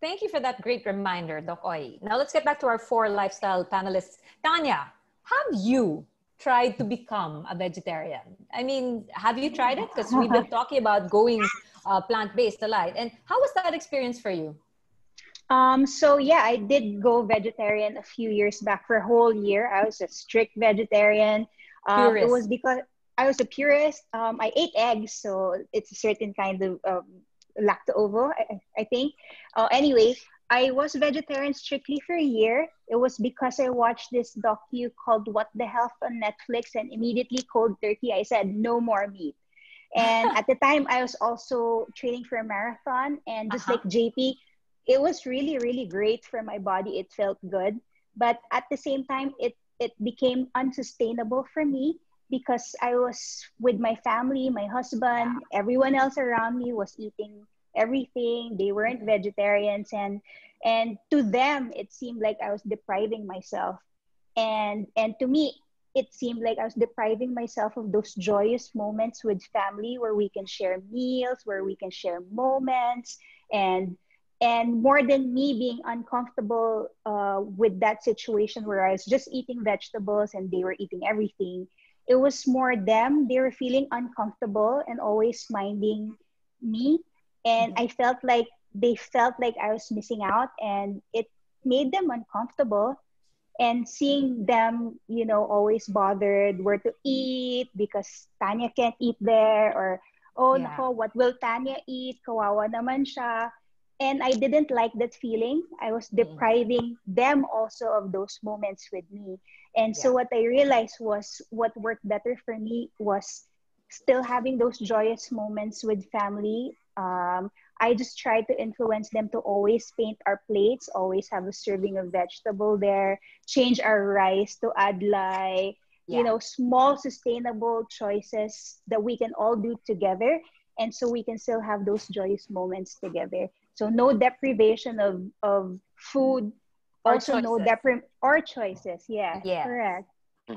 Thank you for that great reminder, Doc Oyie. Now let's get back to our four lifestyle panelists. Tanya, have you tried to become a vegetarian? I mean, have you tried it? Because we've been talking about going uh, plant-based a lot. And how was that experience for you? Um, so yeah, I did go vegetarian a few years back for a whole year. I was a strict vegetarian. Um, it was because I was a purist. Um, I ate eggs, so it's a certain kind of um, lacto-ovo, I, I think. Uh, anyway, I was vegetarian strictly for a year. It was because I watched this docu called What the Health on Netflix and immediately cold turkey, I said, no more meat. And at the time, I was also training for a marathon. And just uh-huh. like JP, it was really, really great for my body. It felt good. But at the same time, it, it became unsustainable for me because I was with my family, my husband, everyone else around me was eating everything. They weren't vegetarians and and to them it seemed like I was depriving myself. And and to me it seemed like I was depriving myself of those joyous moments with family where we can share meals, where we can share moments and and more than me being uncomfortable uh, with that situation where I was just eating vegetables and they were eating everything, it was more them. They were feeling uncomfortable and always minding me. And I felt like they felt like I was missing out and it made them uncomfortable. And seeing them, you know, always bothered where to eat because Tanya can't eat there or, oh, yeah. nako, what will Tanya eat? Kawawa naman siya. And I didn't like that feeling. I was mm. depriving them also of those moments with me. And yeah. so what I realized was what worked better for me was still having those joyous moments with family. Um, I just try to influence them to always paint our plates, always have a serving of vegetable there, change our rice to adlai, yeah. you know, small sustainable choices that we can all do together. And so we can still have those joyous moments together. So no deprivation of, of food, also no deprim or choices yeah yeah correct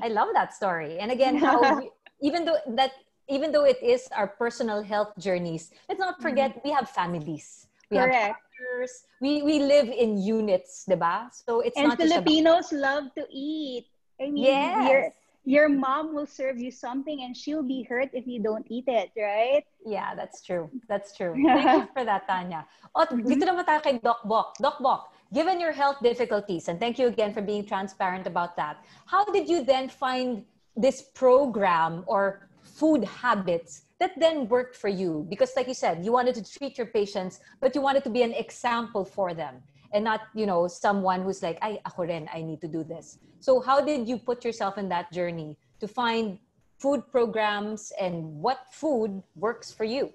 i love that story and again how we, even though that even though it is our personal health journeys let's not mm-hmm. forget mm-hmm. we have families we correct. have partners we we live in units diba so it's and filipinos love to eat i mean yes. Your mom will serve you something and she'll be hurt if you don't eat it, right? Yeah, that's true. That's true. Thank you for that, Tanya. O, mm-hmm. dito naman tayo kay Doc Bok. Doc Bok, Given your health difficulties, and thank you again for being transparent about that, how did you then find this program or food habits that then worked for you? Because, like you said, you wanted to treat your patients, but you wanted to be an example for them and not, you know, someone who's like, ay, ako rin, I need to do this. So, how did you put yourself in that journey to find food programs and what food works for you?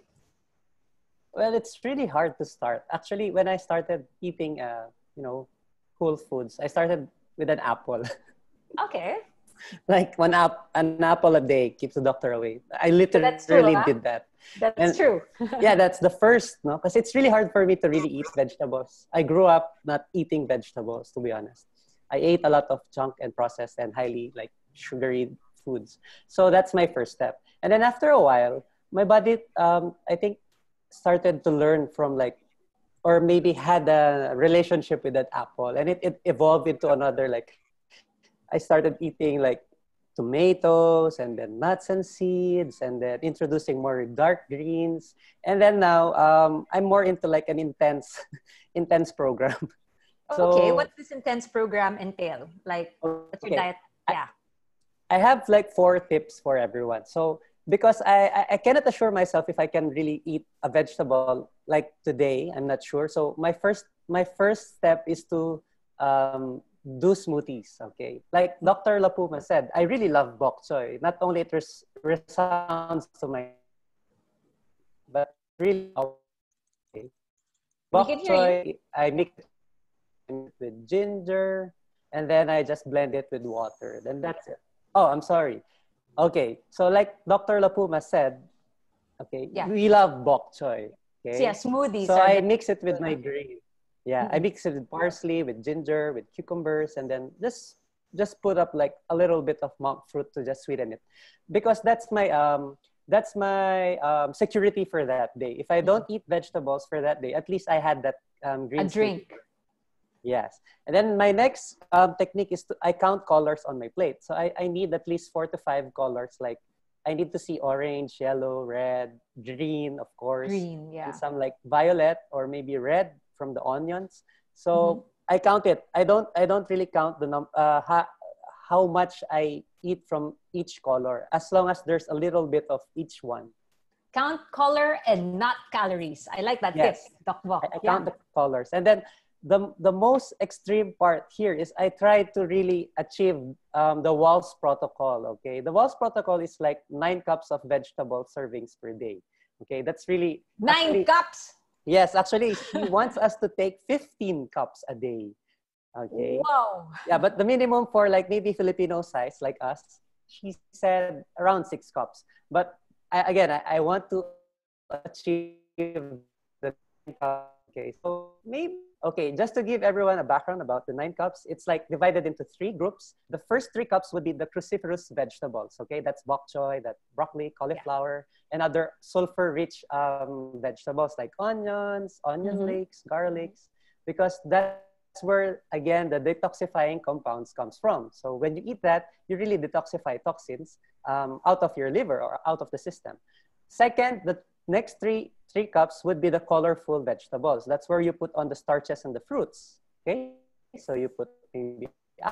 Well, it's really hard to start. Actually, when I started eating uh, you know, Whole Foods, I started with an apple. Okay. like one app, an apple a day keeps the doctor away. I literally true, huh? did that. That's and, true. yeah, that's the first, no, because it's really hard for me to really eat vegetables. I grew up not eating vegetables, to be honest. I ate a lot of junk and processed and highly like sugary foods. So that's my first step. And then after a while, my body, um, I think, started to learn from like or maybe had a relationship with that apple and it, it evolved into another like i started eating like tomatoes and then nuts and seeds and then introducing more dark greens. And then now um, i'm more into like an intense intense program. So, okay what's this intense program entail? Like what's your diet? Yeah. I, I have like four tips for everyone. So because I, I cannot assure myself if I can really eat a vegetable like today. I'm not sure. So my first my first step is to um, do smoothies. Okay, like Dr. La Puma said, I really love bok choy. Not only it res- resounds to my, but really okay. Bok choy. I mix it with ginger, and then I just blend it with water. Then that's it. Oh, I'm sorry. Okay, so like Dr. La Puma said, okay, yeah. we love bok choy. Okay, so yeah, smoothies. So I mix it with my green. Yeah, mm-hmm. I mix it with parsley, with ginger, with cucumbers, and then just just put up like a little bit of monk fruit to just sweeten it, because that's my um that's my um, security for that day. If I don't eat vegetables for that day, at least I had that um, green A drink. Yes. And then my next um, technique is to I count colors on my plate. So I, I need at least four to five colors. Like I need to see orange, yellow, red, green, of course. Green, yeah. And some like violet or maybe red from the onions. So Mm-hmm. I count it. I don't I don't really count the num uh, ha- how much I eat from each color as long as there's a little bit of each one. Count color and not calories. I like that Yes. tip, Doc I Yeah. count the colors. And then the, the most extreme part here is I try to really achieve um, the Wahls protocol. Okay. The Wahls protocol is like nine cups of vegetable servings per day. Okay. That's really Nine actually- cups. Yes, actually, she wants us to take 15 cups a day. Okay. Wow. Yeah, but the minimum for like maybe Filipino size like us, she said around six cups. But I, again, I, I want to achieve the. Okay, so maybe okay. Just to give everyone a background about the nine cups, it's like divided into three groups. The first three cups would be the cruciferous vegetables. Okay, that's bok choy, that broccoli, cauliflower, and other sulfur-rich um, vegetables like onions, onion Mhm. flakes, garlics, because that's where again the detoxifying compounds comes from. So when you eat that, you really detoxify toxins um, out of your liver or out of the system. Second, the next three three cups would be the colorful vegetables. That's where you put on the starches and the fruits. Okay, so you put maybe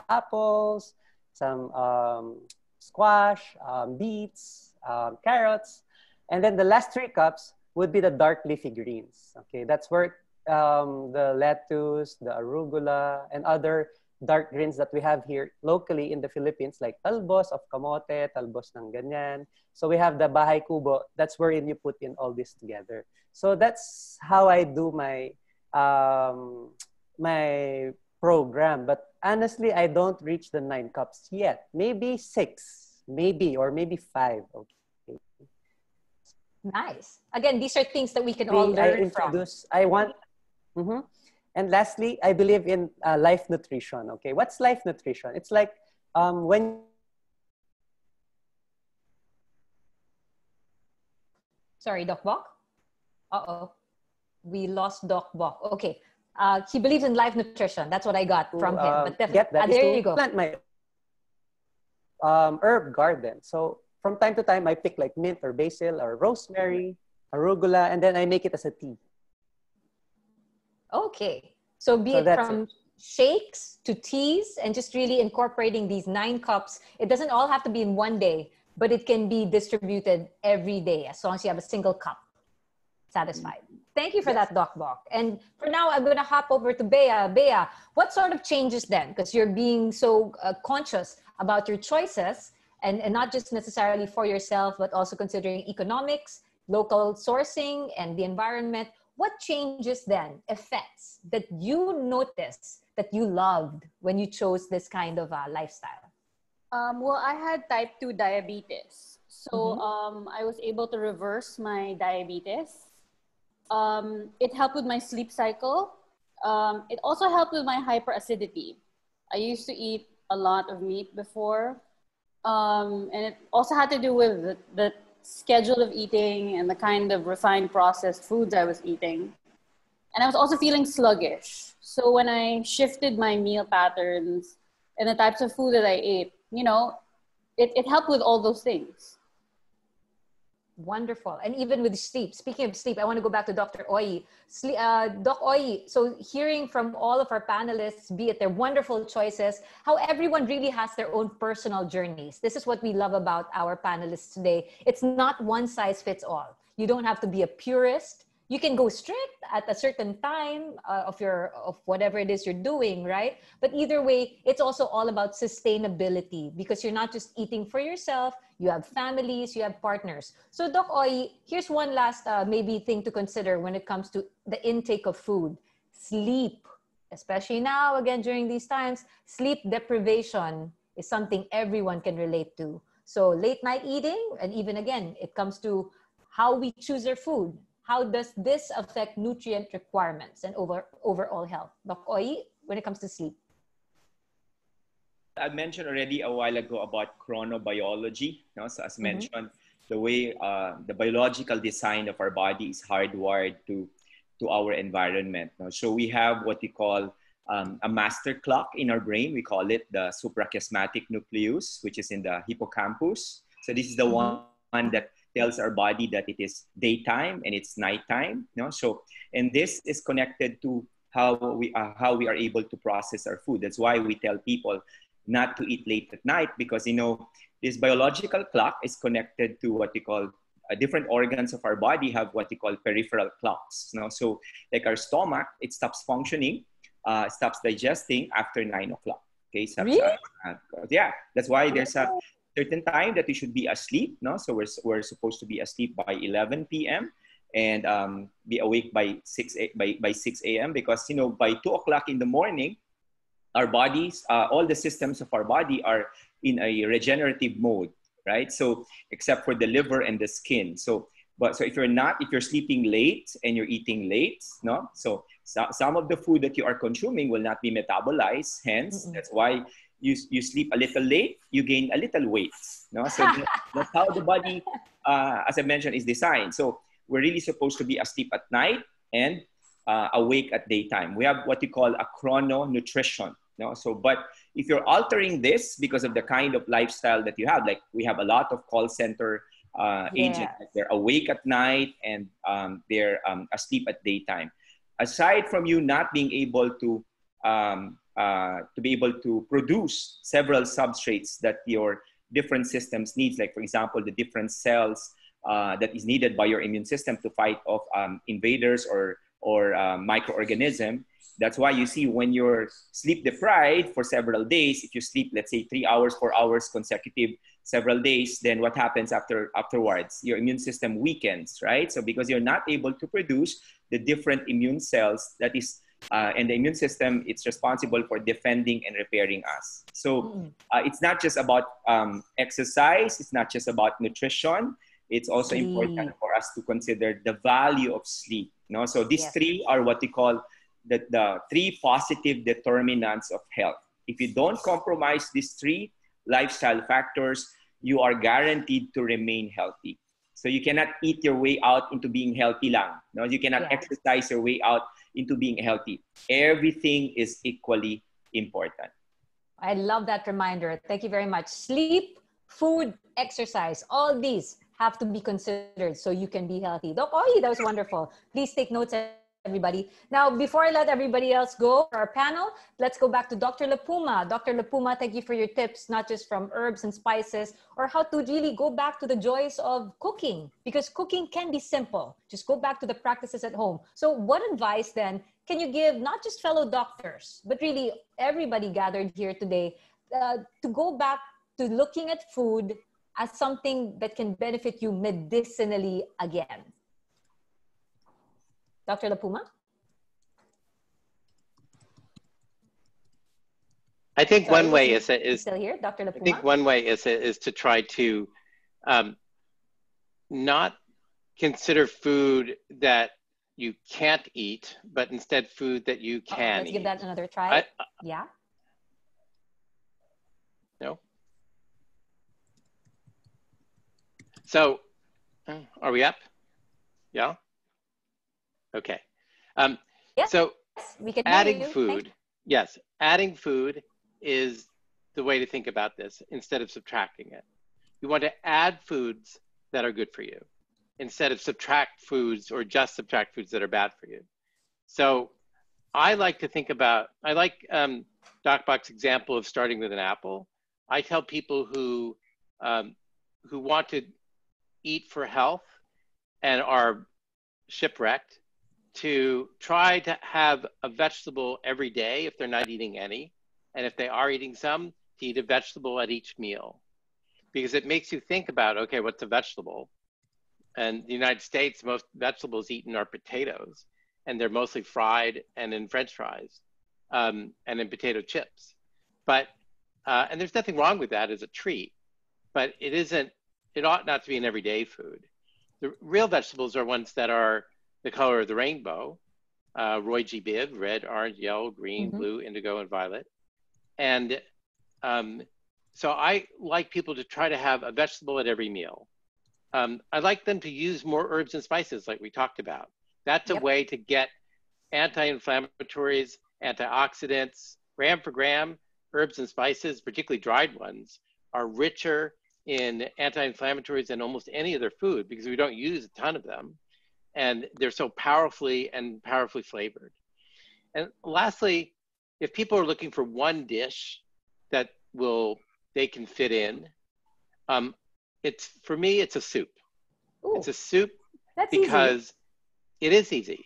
apples, some um, squash, um, beets, um, carrots, and then the last three cups would be the dark leafy greens. Okay, that's where um, the lettuce, the arugula, and other dark greens that we have here locally in the Philippines, like talbos of kamote, talbos ng ganyan. So we have the bahay kubo. That's wherein you put in all this together. So that's how I do my um, my program. But honestly, I don't reach the nine cups yet. Maybe six, maybe or maybe five. Okay. Nice. Again, these are things that we can all Maybe I learn from. introduce. I want. Mhm. And lastly, I believe in uh, life nutrition. Okay, what's life nutrition? It's like um, when Sorry, Doc Bok? Uh-oh. We lost Doc Bok. Okay. Uh, he believes in life nutrition. That's what I got from him. uh, But definitely, get that ah, there you go. plant my um, herb garden. So from time to time, I pick like mint or basil or rosemary, arugula, and then I make it as a tea. Okay. So be So it from shakes to teas and just really incorporating these nine cups. It doesn't all have to be in one day, but it can be distributed every day as long as you have a single cup. Satisfied. Thank you for that, Doc Bok. And for now, I'm going to hop over to Bea. Bea, what sort of changes then? Because you're being so uh, conscious about your choices and, and not just necessarily for yourself, but also considering economics, local sourcing, and the environment. What changes then, effects that you noticed that you loved when you chose this kind of uh, lifestyle? Um, well, I had type 2 diabetes. So Mhm. um, I was able to reverse my diabetes. Um, it helped with my sleep cycle. Um, it also helped with my hyperacidity. I used to eat a lot of meat before. Um, and it also had to do with the, the schedule of eating and the kind of refined processed foods I was eating. And I was also feeling sluggish. So when I shifted my meal patterns and the types of food that I ate, you know, it, it helped with all those things. Wonderful. And even with sleep, speaking of sleep, I want to go back to Dr. Sle- uh, Doc Oyie, so hearing from all of our panelists, be it their wonderful choices, how everyone really has their own personal journeys. This is what we love about our panelists today. It's not one size fits all. You don't have to be a purist. You can go strict at a certain time uh, of your of whatever it is you're doing, right? But either way, it's also all about sustainability because you're not just eating for yourself. You have families, you have partners. So, Doc Oyie here's one last uh, maybe thing to consider when it comes to the intake of food: sleep. Especially now, again during these times, sleep deprivation is something everyone can relate to. So, late night eating, and even again, it comes to how we choose our food how does this affect nutrient requirements and over, overall health? Doc Oyie, when it comes to sleep? I mentioned already a while ago about chronobiology. You know? So as Mhm. mentioned, the way uh, the biological design of our body is hardwired to to our environment. you know. So we have what we call um, a master clock in our brain. We call it the suprachiasmatic nucleus, which is in the hippocampus. So this is the Mhm. one that tells our body that it is daytime and it's nighttime. You know? So and this is connected to how we uh, how we are able to process our food. That's why we tell people not to eat late at night because you know this biological clock is connected to what we call uh, different organs of our body have what we call peripheral clocks. You know? So like our stomach, it stops functioning, uh, stops digesting after nine o'clock. Okay, so, Really? uh, yeah, that's why there's a certain time that we should be asleep. No, so we're we're supposed to be asleep by 11 p.m. and um, be awake by six a, by by 6 a.m. because you know by two o'clock in the morning, our bodies, uh, all the systems of our body are in a regenerative mode, right? So except for the liver and the skin. So but so if you're not, if you're sleeping late and you're eating late, no, so, so some of the food that you are consuming will not be metabolized. Hence, Mm-mm. that's why you you sleep a little late, you gain a little weight. No, so that's how the body, uh, as I mentioned, is designed. So we're really supposed to be asleep at night and uh, awake at daytime. We have what you call a chrono nutrition. No, so but if you're altering this because of the kind of lifestyle that you have, like we have a lot of call center uh, agents, Yes. that they're awake at night and um, they're um, asleep at daytime. Aside from you not being able to um, uh, to be able to produce several substrates that your different systems needs, like for example, the different cells uh, that is needed by your immune system to fight off um, invaders or or uh, microorganism. That's why you see when you're sleep deprived for several days, if you sleep, let's say three hours, four hours consecutive, several days, then what happens after afterwards? Your immune system weakens, right? So because you're not able to produce the different immune cells that is uh, and the immune system it's responsible for defending and repairing us so Mm. uh, it's not just about um, exercise it's not just about nutrition it's also Sleep. important for us to consider the value of sleep you know so these Yes. three are what we call the, the three positive determinants of health if you don't compromise these three lifestyle factors you are guaranteed to remain healthy so you cannot eat your way out into being healthy lang. No, you cannot Yeah. exercise your way out into being healthy. Everything is equally important. I love that reminder. Thank you very much. Sleep, food, exercise, all these have to be considered so you can be healthy. Doc Oyie, that was wonderful. Please take notes, everybody. Now, before I let everybody else go for our panel, let's go back to Dr. La Puma. Dr. La Puma, thank you for your tips, not just from herbs and spices, or how to really go back to the joys of cooking, because cooking can be simple. Just go back to the practices at home. So, what advice then can you give not just fellow doctors, but really everybody gathered here today uh, to go back to looking at food as something that can benefit you medicinally again? Dr. La Puma? I think Sorry, one way is is still here, Dr. La Puma. I think one way is is to try to um, not consider food that you can't eat, but instead food that you can let's eat. give that another try. I- yeah. no. So, uh, are we up? Yeah. Okay. Um, Yes, So We can adding food, yes, adding food is the way to think about this instead of subtracting it. You want to add foods that are good for you instead of subtract foods or just subtract foods that are bad for you. So I like to think about, I like um, Doc Bok's example of starting with an apple. I tell people who, um, who want to eat for health and are shipwrecked to try to have a vegetable every day if they're not eating any. And if they are eating some, to eat a vegetable at each meal. Because it makes you think about, okay, what's a vegetable? And the United States, most vegetables eaten are potatoes, and they're mostly fried and in French fries um, and in potato chips. But, uh, and there's nothing wrong with that as a treat, but it isn't, it ought not to be an everyday food. The real vegetables are ones that are the color of the rainbow, uh, Roy G. Biv, red, orange, yellow, green, Mhm. blue, indigo, and violet. And Um, so I like people to try to have a vegetable at every meal. Um, I like them to use more herbs and spices like we talked about. That's Yep. a way to get anti-inflammatories, antioxidants, gram for gram, herbs and spices, particularly dried ones, are richer in anti-inflammatories than almost any other food because we don't use a ton of them. And they're so powerfully and powerfully flavored. And lastly, if people are looking for one dish that will they can fit in, um, it's for me it's a soup. Ooh, It's a soup that's easy. because it is easy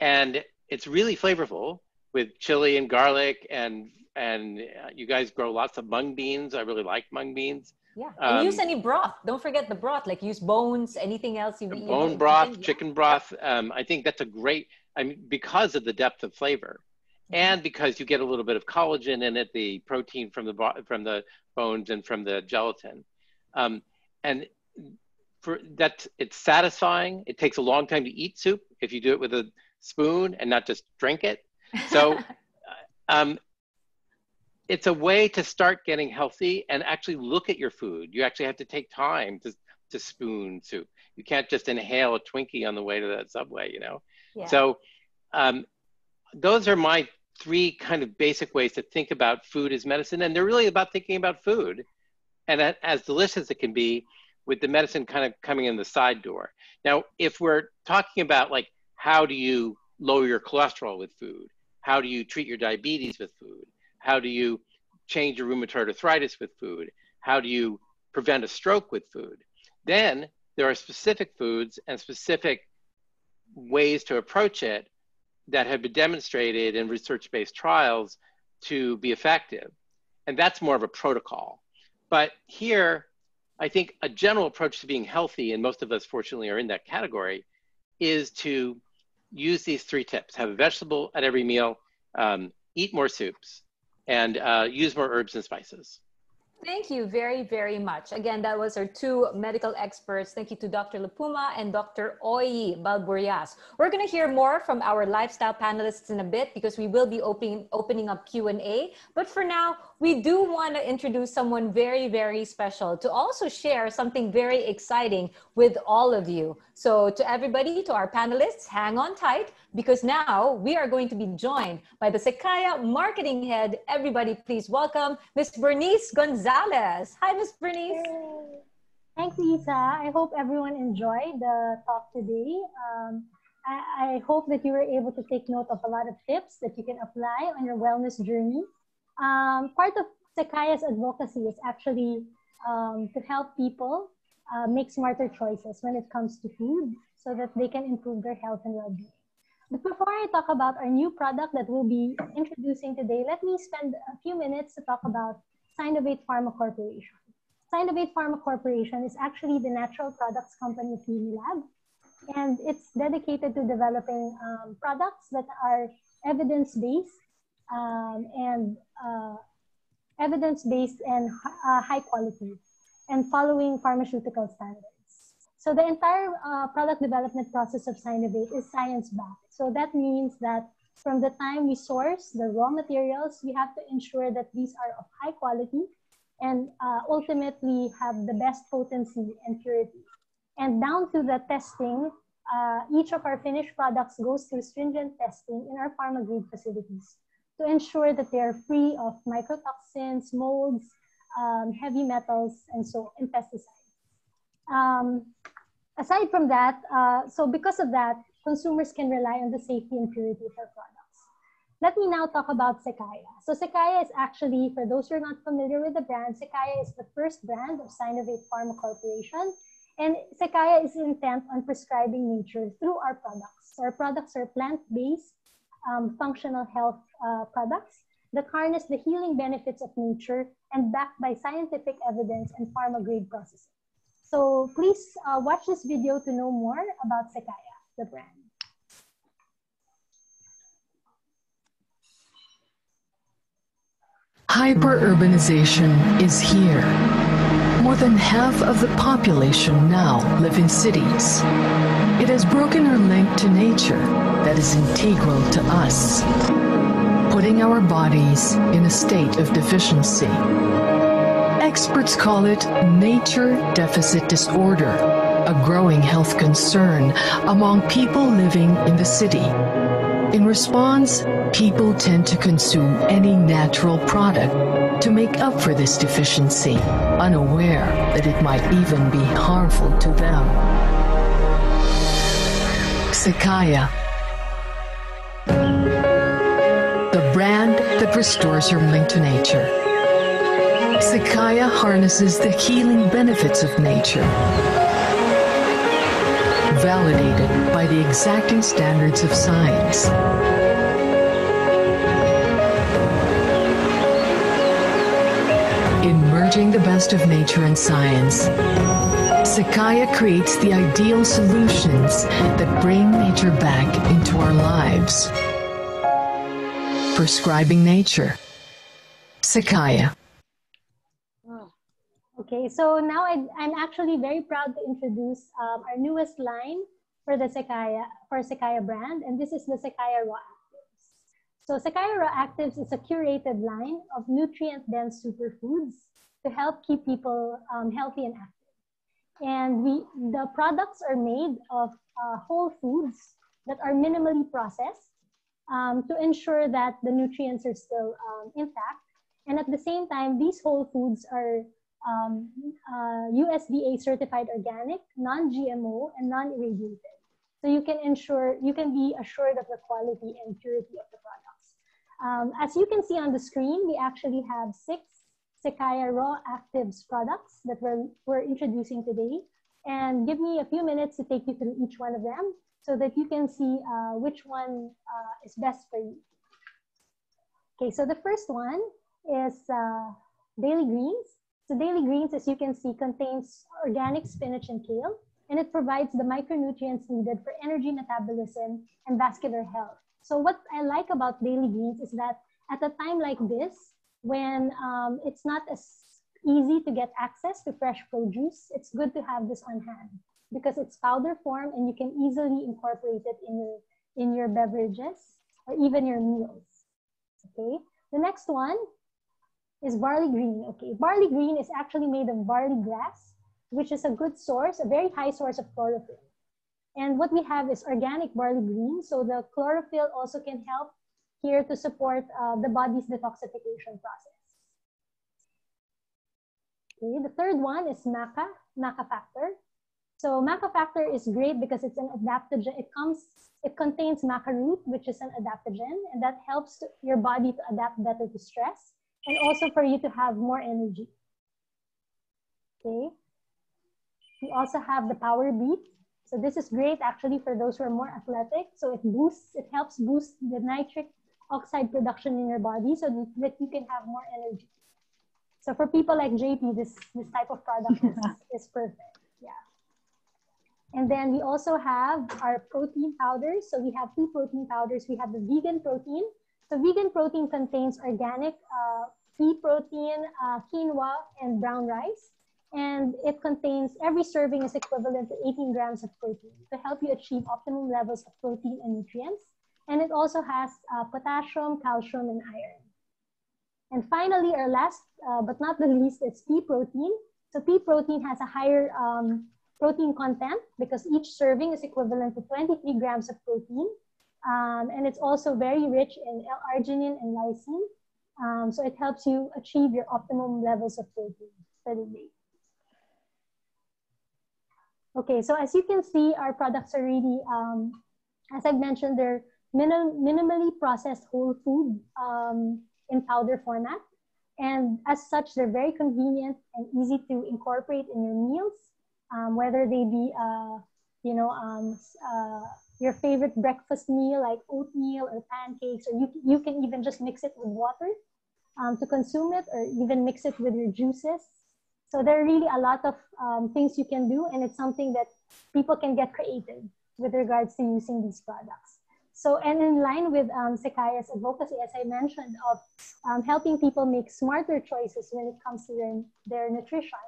and it's really flavorful with chili and garlic and and uh, you guys grow lots of mung beans. I really like mung beans. Yeah, and use Um, any broth. Don't forget the broth. Like use bones, anything else you, you know, Bone you broth, yeah. chicken broth. Um, I think that's a great. I mean, because of the depth of flavor, Mm-hmm. and because you get a little bit of collagen in it, the protein from the from the bones and from the gelatin, um, and for that it's satisfying. It takes a long time to eat soup if you do it with a spoon and not just drink it. So um, it's a way to start getting healthy and actually look at your food. You actually have to take time to, to spoon soup. You can't just inhale a Twinkie on the way to that subway, you know? yeah. So um, those are my three kind of basic ways to think about food as medicine. And they're really about thinking about food and as delicious as it can be with the medicine kind of coming in the side door. Now, if we're talking about like, how do you lower your cholesterol with food? How do you treat your diabetes with food? How do you change your rheumatoid arthritis with food? How do you prevent a stroke with food? Then there are specific foods and specific ways to approach it that have been demonstrated in research-based trials to be effective. And that's more of a protocol. But here, I think a general approach to being healthy, and most of us fortunately are in that category, is to use these three tips. Have a vegetable at every meal, um, eat more soups, and uh, use more herbs and spices. Thank you very, very much. Again, that was our two medical experts. Thank you to Dr. La Puma and Dr. Oyie Balburias. We're going to hear more from our lifestyle panelists in a bit because we will be opening opening up Q&A. But for now, we do want to introduce someone very, very special to also share something very exciting with all of you. So to everybody, to our panelists, hang on tight because now we are going to be joined by the Sekaya marketing head. Everybody, please welcome Miss Bernice Gonzalez. Hi, Miss Bernice. Thanks, Isa. I hope everyone enjoyed the talk today. Um, I, I hope that you were able to take note of a lot of tips that you can apply on your wellness journey. Um, part of Sekaya's advocacy is actually um, to help people uh, make smarter choices when it comes to food so that they can improve their health and well-being. But before I talk about our new product that we'll be introducing today, let me spend a few minutes to talk about Sinovate Pharma Corporation. Sinovate Pharma Corporation is actually the natural products company of Unilab, and it's dedicated to developing um, products that are evidence-based um, and uh, evidence-based and uh, high quality and following pharmaceutical standards. So the entire uh, product development process of Sinovate is science-backed. So that means that from the time we source the raw materials, we have to ensure that these are of high quality and uh, ultimately have the best potency and purity. And down to the testing, uh, each of our finished products goes through stringent testing in our pharma grade facilities to ensure that they are free of mycotoxins, molds, um, heavy metals, and so and pesticides. Um, aside from that, uh, so because of that, consumers can rely on the safety and purity of our products. Let me now talk about Sekaya. So Sekaya is actually, for those who are not familiar with the brand, Sekaya is the first brand of Sinovate Pharma Corporation. And Sekaya is intent on prescribing nature through our products. So our products are plant-based, um, functional health uh, products that harness the healing benefits of nature and backed by scientific evidence and pharma-grade processing. So please uh, watch this video to know more about Sekaya, the brand. Hyperurbanization is here. More than half of the population now live in cities. It has broken our link to nature that is integral to us. putting our bodies in a state of deficiency. Experts call it nature deficit disorder, a growing health concern among people living in the city. In response, people tend to consume any natural product to make up for this deficiency, unaware that it might even be harmful to them. Sekaya, the brand that restores your link to nature. Sekaya harnesses the healing benefits of nature, validated by the exacting standards of science. In merging the best of nature and science, Sekaya creates the ideal solutions that bring nature back into our lives. Prescribing nature. Sekaya. Okay, so now I, I'm actually very proud to introduce um, our newest line for the Sekaya for Sekaya brand, and this is the Sekaya Raw Actives. So Sekaya Raw Actives is a curated line of nutrient-dense superfoods to help keep people um, healthy and active. And we the products are made of uh, whole foods that are minimally processed um, to ensure that the nutrients are still um, intact. And at the same time, these whole foods are um, uh, USDA certified organic, non-GMO, and non-irradiated. So you can ensure, you can be assured of the quality and purity of the products. Um, as you can see on the screen, we actually have six Sekaya Raw Actives products that we're, we're introducing today. And give me a few minutes to take you through each one of them so that you can see uh, which one uh, is best for you. Okay, so the first one is uh, Daily Greens. So Daily Greens, as you can see, contains organic spinach and kale, and it provides the micronutrients needed for energy metabolism and vascular health. So what I like about Daily Greens is that at a time like this, when um, it's not as easy to get access to fresh produce, it's good to have this on hand because it's powder form and you can easily incorporate it in your, in your beverages or even your meals. Okay, the next one is barley green. Okay, barley green is actually made of barley grass, which is a good source, a very high source of chlorophyll. And what we have is organic barley green. So the chlorophyll also can help here to support uh, the body's detoxification process. Okay, the third one is maca, maca factor. So maca factor is great because it's an adaptogen. It comes, it contains maca root, which is an adaptogen, and that helps your body to adapt better to stress and also for you to have more energy. Okay. We also have the power beet. So this is great actually for those who are more athletic. So it boosts, it helps boost the nitric oxide production in your body so that you can have more energy. So for people like JP, this, this type of product is, is perfect. Yeah. And then we also have our protein powders. So we have two protein powders. We have the vegan protein. So vegan protein contains organic uh, pea protein, uh, quinoa, and brown rice. And it contains, every serving is equivalent to 18 grams of protein to help you achieve optimum levels of protein and nutrients. And it also has uh, potassium, calcium, and iron. And finally, our last uh, but not the least is pea protein. So pea protein has a higher um, protein content because each serving is equivalent to 23 grams of protein. Um, and it's also very rich in L-arginine and lysine. Um, so it helps you achieve your optimum levels of protein for the day. Okay, so as you can see, our products are really, um, as I mentioned, they're minim minimally processed whole food um, in powder format. And as such, they're very convenient and easy to incorporate in your meals, um, whether they be, uh, you know, um, uh, your favorite breakfast meal like oatmeal or pancakes, or you, you can even just mix it with water um, to consume it or even mix it with your juices. So there are really a lot of um, things you can do, and it's something that people can get creative with regards to using these products. So, and in line with um, Sekaya's advocacy, as I mentioned, of um, helping people make smarter choices when it comes to their, their nutrition,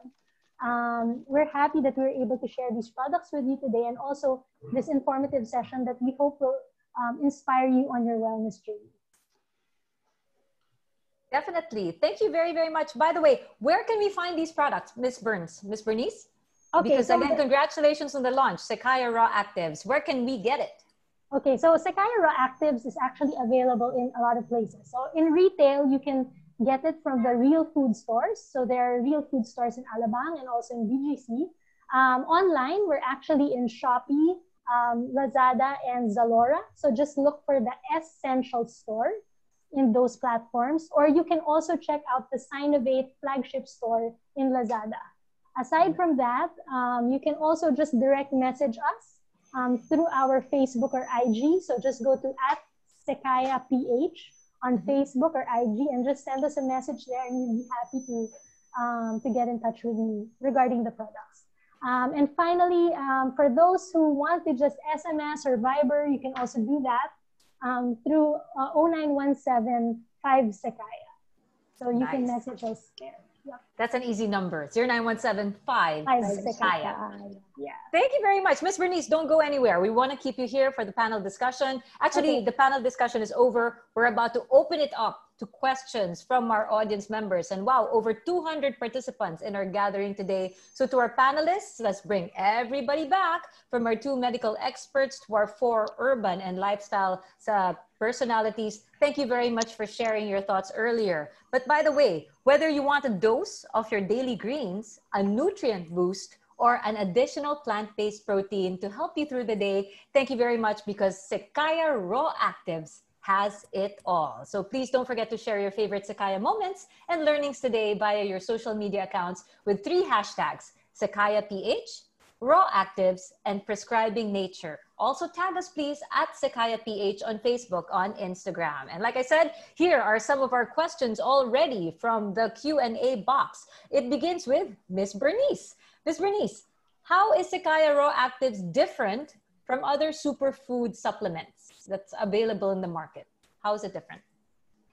um, we're happy that we're able to share these products with you today and also this informative session that we hope will um, inspire you on your wellness journey. Definitely. Thank you very, very much. By the way, where can we find these products, Miss Burns, Miss Bernice? Okay, because so again, congratulations on the launch, Sekaya Raw Actives. Where can we get it? Okay, so Sekaya Raw Actives is actually available in a lot of places. So in retail, you can get it from the real food stores. So there are real food stores in Alabang and also in BGC. Um, online, we're actually in Shopee, um, Lazada, and Zalora. So just look for the Essential Store in those platforms. Or you can also check out the Sinovate flagship store in Lazada. Aside from that, um, you can also just direct message us um, through our Facebook or IG. So just go to at Sekaya PH on Facebook or IG and just send us a message there, and we'll be happy to um, to get in touch with you regarding the products. Um, and finally, um, for those who want to just SMS or Viber, you can also do that um, through uh, 0917 5 Sekaya. So you can message us there. That's an easy number 09175 Five Sekaya. Yeah. Thank you very much. Miss Bernice, don't go anywhere. We want to keep you here for the panel discussion. Actually, Okay. the panel discussion is over. We're about to open it up to questions from our audience members. And wow, over 200 participants in our gathering today. So, to our panelists, let's bring everybody back from our two medical experts to our four urban and lifestyle uh, personalities. Thank you very much for sharing your thoughts earlier. But by the way, whether you want a dose of your daily greens, a nutrient boost, or an additional plant-based protein to help you through the day, thank you very much because Sekaya Raw Actives has it all. So please don't forget to share your favorite Sekaya moments and learnings today via your social media accounts with three hashtags, Sekaya PH, Raw Actives, and Prescribing Nature. Also tag us please at Sekaya PH on Facebook, on Instagram. And like I said, here are some of our questions already from the Q&A box. It begins with Miss Bernice. Miss Bernice, how is Sekaya Raw Actives different from other superfood supplements that's available in the market? How is it different?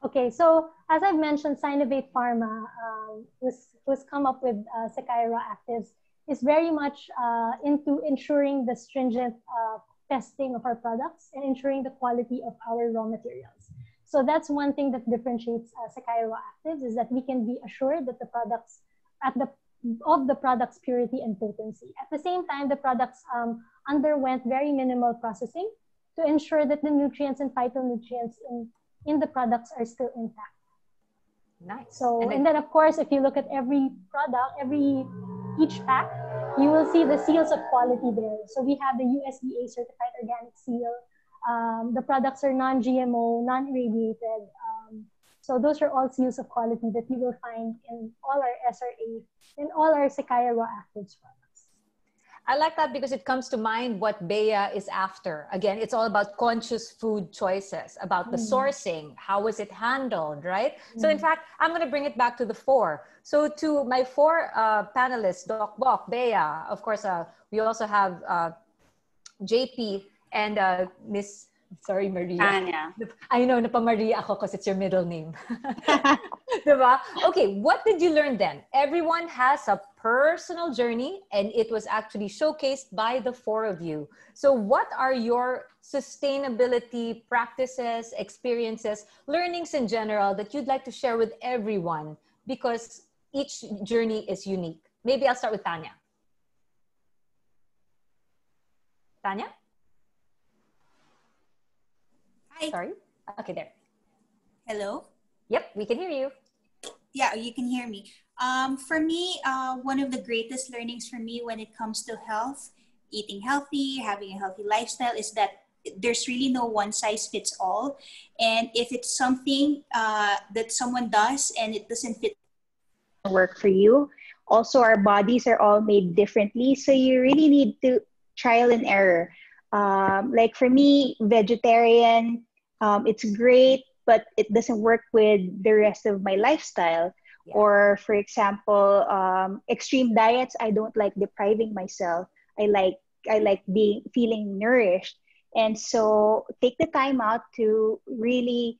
Okay, so as I've mentioned, Sinovate Pharma um, was come up with uh, Sekaya Raw Actives is very much uh, into ensuring the stringent uh, testing of our products and ensuring the quality of our raw materials. So that's one thing that differentiates uh, Raw Actives is that we can be assured that the products at the of the product's purity and potency. At the same time, the products um, underwent very minimal processing to ensure that the nutrients and phytonutrients in, in the products are still intact. Nice. So, And and, then- then of course, if you look at every product, every each pack, you will see the seals of quality there. So we have the USDA certified organic seal. Um, the products are non-GMO, non-irradiated. Um, so those are all seals of quality that you will find in all our SRA, in all our Sekaya Raw Actives products. I like that because it comes to mind what Bea is after. Again, it's all about conscious food choices, about the Mm. sourcing, how was it handled, right? So, in fact, I'm going to bring it back to the four. So, to my four uh, panelists, Doc Bok, Bea, of course, uh, we also have uh, JP and uh, Miss, sorry, Maria. Ah, Tanya. I know, napamaria ako because it's your middle name. Diba? Okay, what did you learn then? Everyone has a personal journey and it was actually showcased by the four of you. So, what are your sustainability practices, experiences, learnings in general that you'd like to share with everyone? Because each journey is unique. Maybe I'll start with Tanya. Tanya? Hi. Sorry. Okay, there. Hello. Yep, we can hear you. Yeah, you can hear me. Um, for me, uh, one of the greatest learnings for me when it comes to health, eating healthy, having a healthy lifestyle, is that there's really no one size fits all. And if it's something uh, that someone does and it doesn't fit work for you. Also, our bodies are all made differently, so you really need to trial and error. Um, like for me, vegetarian, um, it's great, but it doesn't work with the rest of my lifestyle. Yeah. Or, for example, um, extreme diets. I don't like depriving myself. I like I like being feeling nourished, and so take the time out to really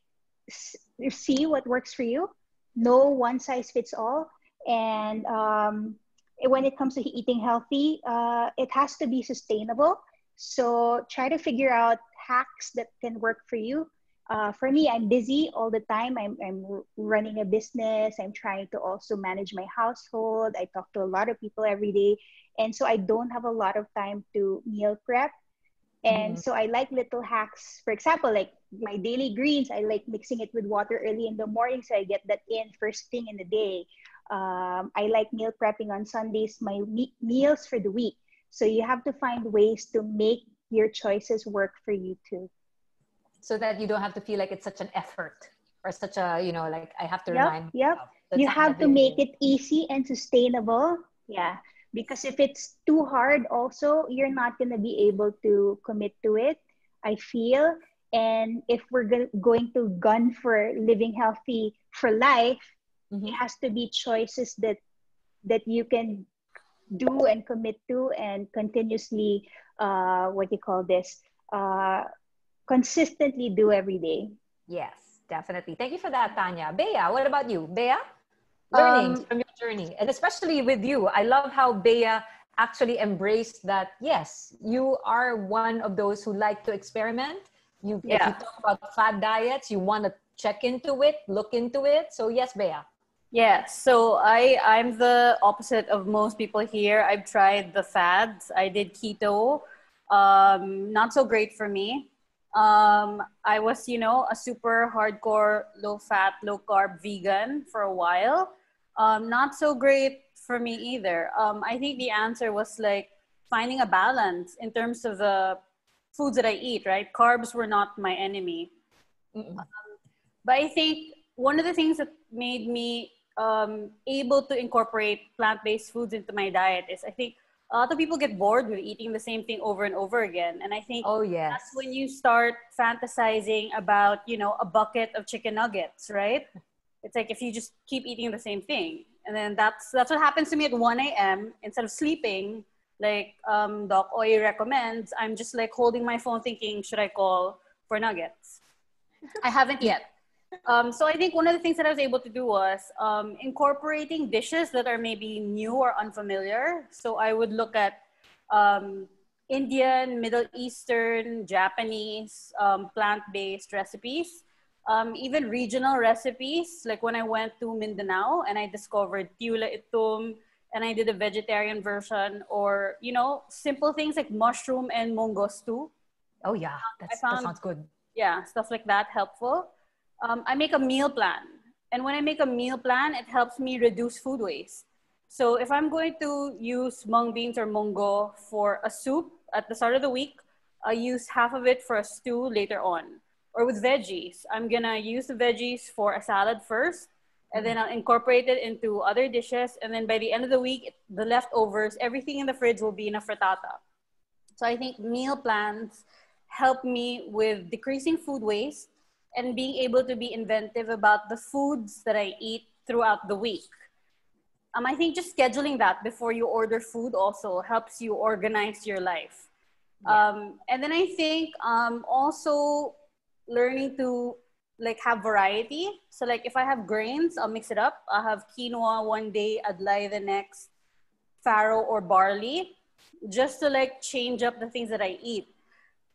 s- see what works for you. No one size fits all, and um, when it comes to eating healthy, uh, it has to be sustainable. So try to figure out hacks that can work for you. uh, for me, I'm busy all the time. I'm, I'm running a business. I'm trying to also manage my household. I talk to a lot of people every day. And so I don't have a lot of time to meal prep. And mm. so I like little hacks. For example, like my daily greens, I like mixing it with water early in the morning so I get that in first thing in the day. Um, I like meal prepping on Sundays, my me- meals for the week. So you have to find ways to make your choices work for you too. So that you don't have to feel like it's such an effort or such a you know like i have to yep, remind yep. you have to make it easy and sustainable. Yeah because if it's too hard also you're not going to be able to commit to it i feel. And if we're go- going to gun for living healthy for life mm-hmm. it has to be choices that that you can do and commit to and continuously uh, what do you call this uh, consistently do every day. Yes, definitely. Thank you for that, Tanya. Bea, what about you? Bea? Learnings um, from your journey, and especially with you. I love how Bea actually embraced that, yes, you are one of those who like to experiment. You, yeah. If you talk about fad diets, you want to check into it, look into it. So, yes, Bea. Yeah, so I I'm the opposite of most people here. I've tried the fads. I did keto. Um, not so great for me. Um, I was, you know, a super hardcore low fat, low carb vegan for a while. Um, not so great for me either. Um, I think the answer was like finding a balance in terms of the foods that I eat, right? Carbs were not my enemy. Um, but I think one of the things that made me um, able to incorporate plant based foods into my diet is I think a lot of people get bored with eating the same thing over and over again. And i think oh yes. that's when you start fantasizing about you know a bucket of chicken nuggets right? It's like if you just keep eating the same thing. And then that's that's what happens to me at 1 a.m instead of sleeping like um, doc oy recommends i'm just like holding my phone thinking should i call for nuggets? I haven't yet um, so I think one of the things that I was able to do was um, incorporating dishes that are maybe new or unfamiliar. So I would look at um, Indian, Middle Eastern, Japanese, um, plant-based recipes, um, even regional recipes. Like when I went to Mindanao and I discovered tiyula itum, and I did a vegetarian version, or you know, simple things like mushroom and mongo stew. Oh yeah, found, that sounds good. Yeah, stuff like that helpful um, I make a meal plan. And when I make a meal plan, it helps me reduce food waste. So if I'm going to use mung beans or mongo for a soup at the start of the week, I use half of it for a stew later on. Or with veggies, I'm gonna use the veggies for a salad first, and then I'll incorporate it into other dishes. And then by the end of the week, the leftovers, everything in the fridge will be in a frittata. So I think meal plans help me with decreasing food waste and being able to be inventive about the foods that I eat throughout the week. Um, I think just scheduling that before you order food also helps you organize your life. Yeah. Um, and then I think um, also learning to like have variety. So like if I have grains, I'll mix it up. I'll have quinoa one day, adlai the next, farro or barley, just to like change up the things that I eat.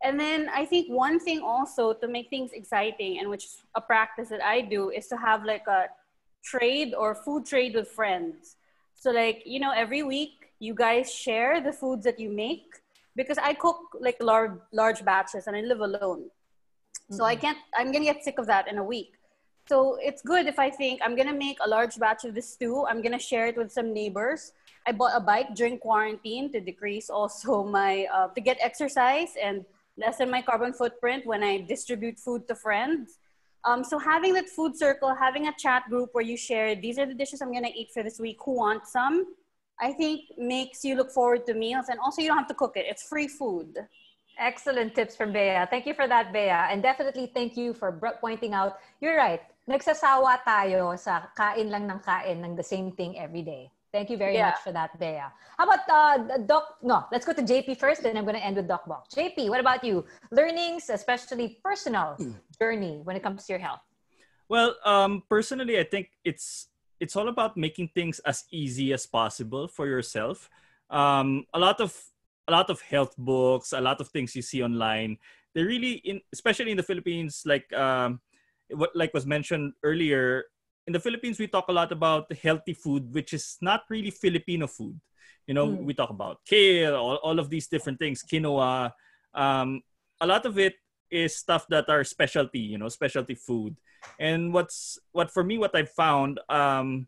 And then I think one thing also to make things exciting, and which is a practice that I do, is to have like a trade or food trade with friends. So like you know, every week you guys share the foods that you make because I cook like large large batches and I live alone, mm-hmm. so I mm-hmm. can't. I'm gonna get sick of that in a week. So it's good if I think I'm gonna make a large batch of this stew. I'm gonna share it with some neighbors. I bought a bike during quarantine to decrease also my uh, to get exercise and lessen my carbon footprint when I distribute food to friends. Um, so having that food circle, having a chat group where you share, these are the dishes I'm gonna eat for this week, who wants some? I think makes you look forward to meals and also you don't have to cook it. It's free food. Excellent tips from Bea. Thank you for that, Bea. And definitely thank you for pointing out, you're right, nagsasawa tayo sa kain lang ng kain ng the same thing every day. Thank you very yeah. much for that, Bea. How about uh, Doc? No, let's go to JP first, then I'm going to end with Doc Bok. JP, what about you? Learnings, especially personal hmm. journey when it comes to your health. Well, um, personally, I think it's it's all about making things as easy as possible for yourself. Um, a lot of a lot of health books, a lot of things you see online, they really in especially in the Philippines like um what like was mentioned earlier in the Philippines we talk a lot about healthy food which is not really Filipino food. You know Mm. we talk about kale all, all of these different things quinoa. Um a lot of it is stuff that are specialty you know specialty food. And what's what for me what I've found um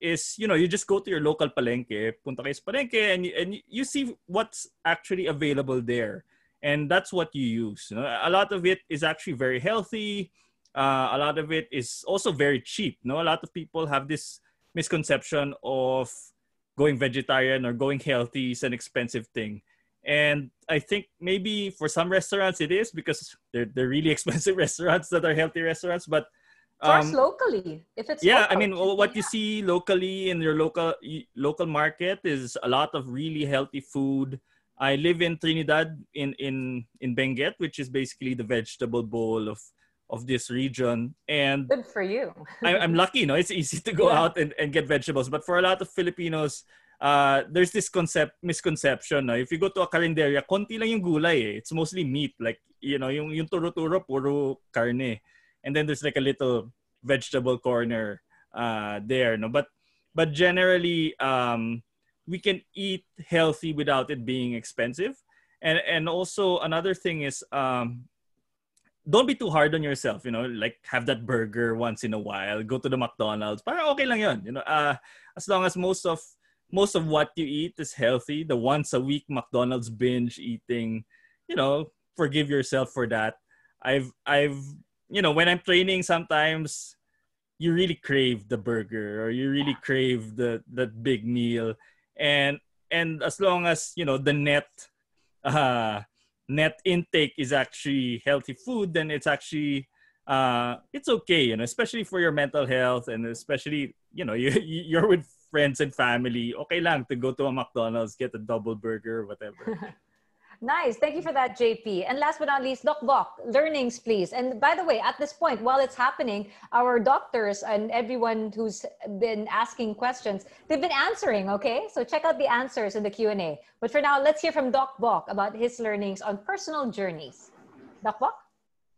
is you know you just go to your local palengke punta kayo sa palengke and and you see what's actually available there. And that's what you use you know? a lot of it is actually very healthy uh, a lot of it is also very cheap no? A lot of people have this misconception of going vegetarian or going healthy is an expensive thing. And i think maybe for some restaurants it is because they're, they're really expensive restaurants that are healthy restaurants but um, locally. If it's yeah local. i mean what you see locally in your local local market is a lot of really healthy food. I live in trinidad in in in benguet which is basically the vegetable bowl of of this region. And good for you. I, i'm lucky you know it's easy to go Yeah. out and, and get vegetables. But for a lot of filipinos uh, there's this concept misconception no? if you go to a carinderia konti lang yung gulay eh. it's mostly meat. Like you know yung yung turo-turo puro carne and then there's like a little vegetable corner uh, there no? But but generally um, we can eat healthy without it being expensive. And and also another thing is um, don't be too hard on yourself you know like have that burger once in a while go to the mcdonald's para okay lang yun you know uh, as long as most of most of what you eat is healthy the once a week mcdonald's binge eating you know forgive yourself for that. I've i've you know when i'm training sometimes you really crave the burger or you really crave the that big meal. And and as long as you know the net uh net intake is actually healthy food then it's actually uh it's okay you know especially for your mental health and especially you know you you're with friends and family. Okay lang to go to a mcdonald's get a double burger whatever Nice. Thank you for that, JP. And last but not least, Doc Bok, learnings, please. And by the way, at this point, while it's happening, our doctors and everyone who's been asking questions, they've been answering, okay? So check out the answers in the Q&A. But for now, let's hear from Doc Bok about his learnings on personal journeys. Doc Bok?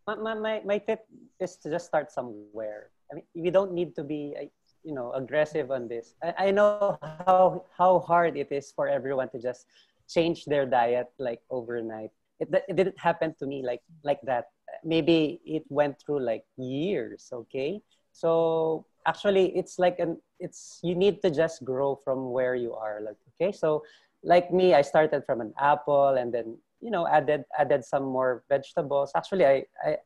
my, my, my, my tip is to just start somewhere. I mean, we don't need to be, uh, you know, aggressive on this. I, I know how how hard it is for everyone to just change their diet like overnight. It, it didn't happen to me like like that. Maybe it went through like years. Okay, so actually, it's like an it's you need to just grow from where you are. Like okay, so like me, I started from an apple and then you know added added some more vegetables. Actually, I I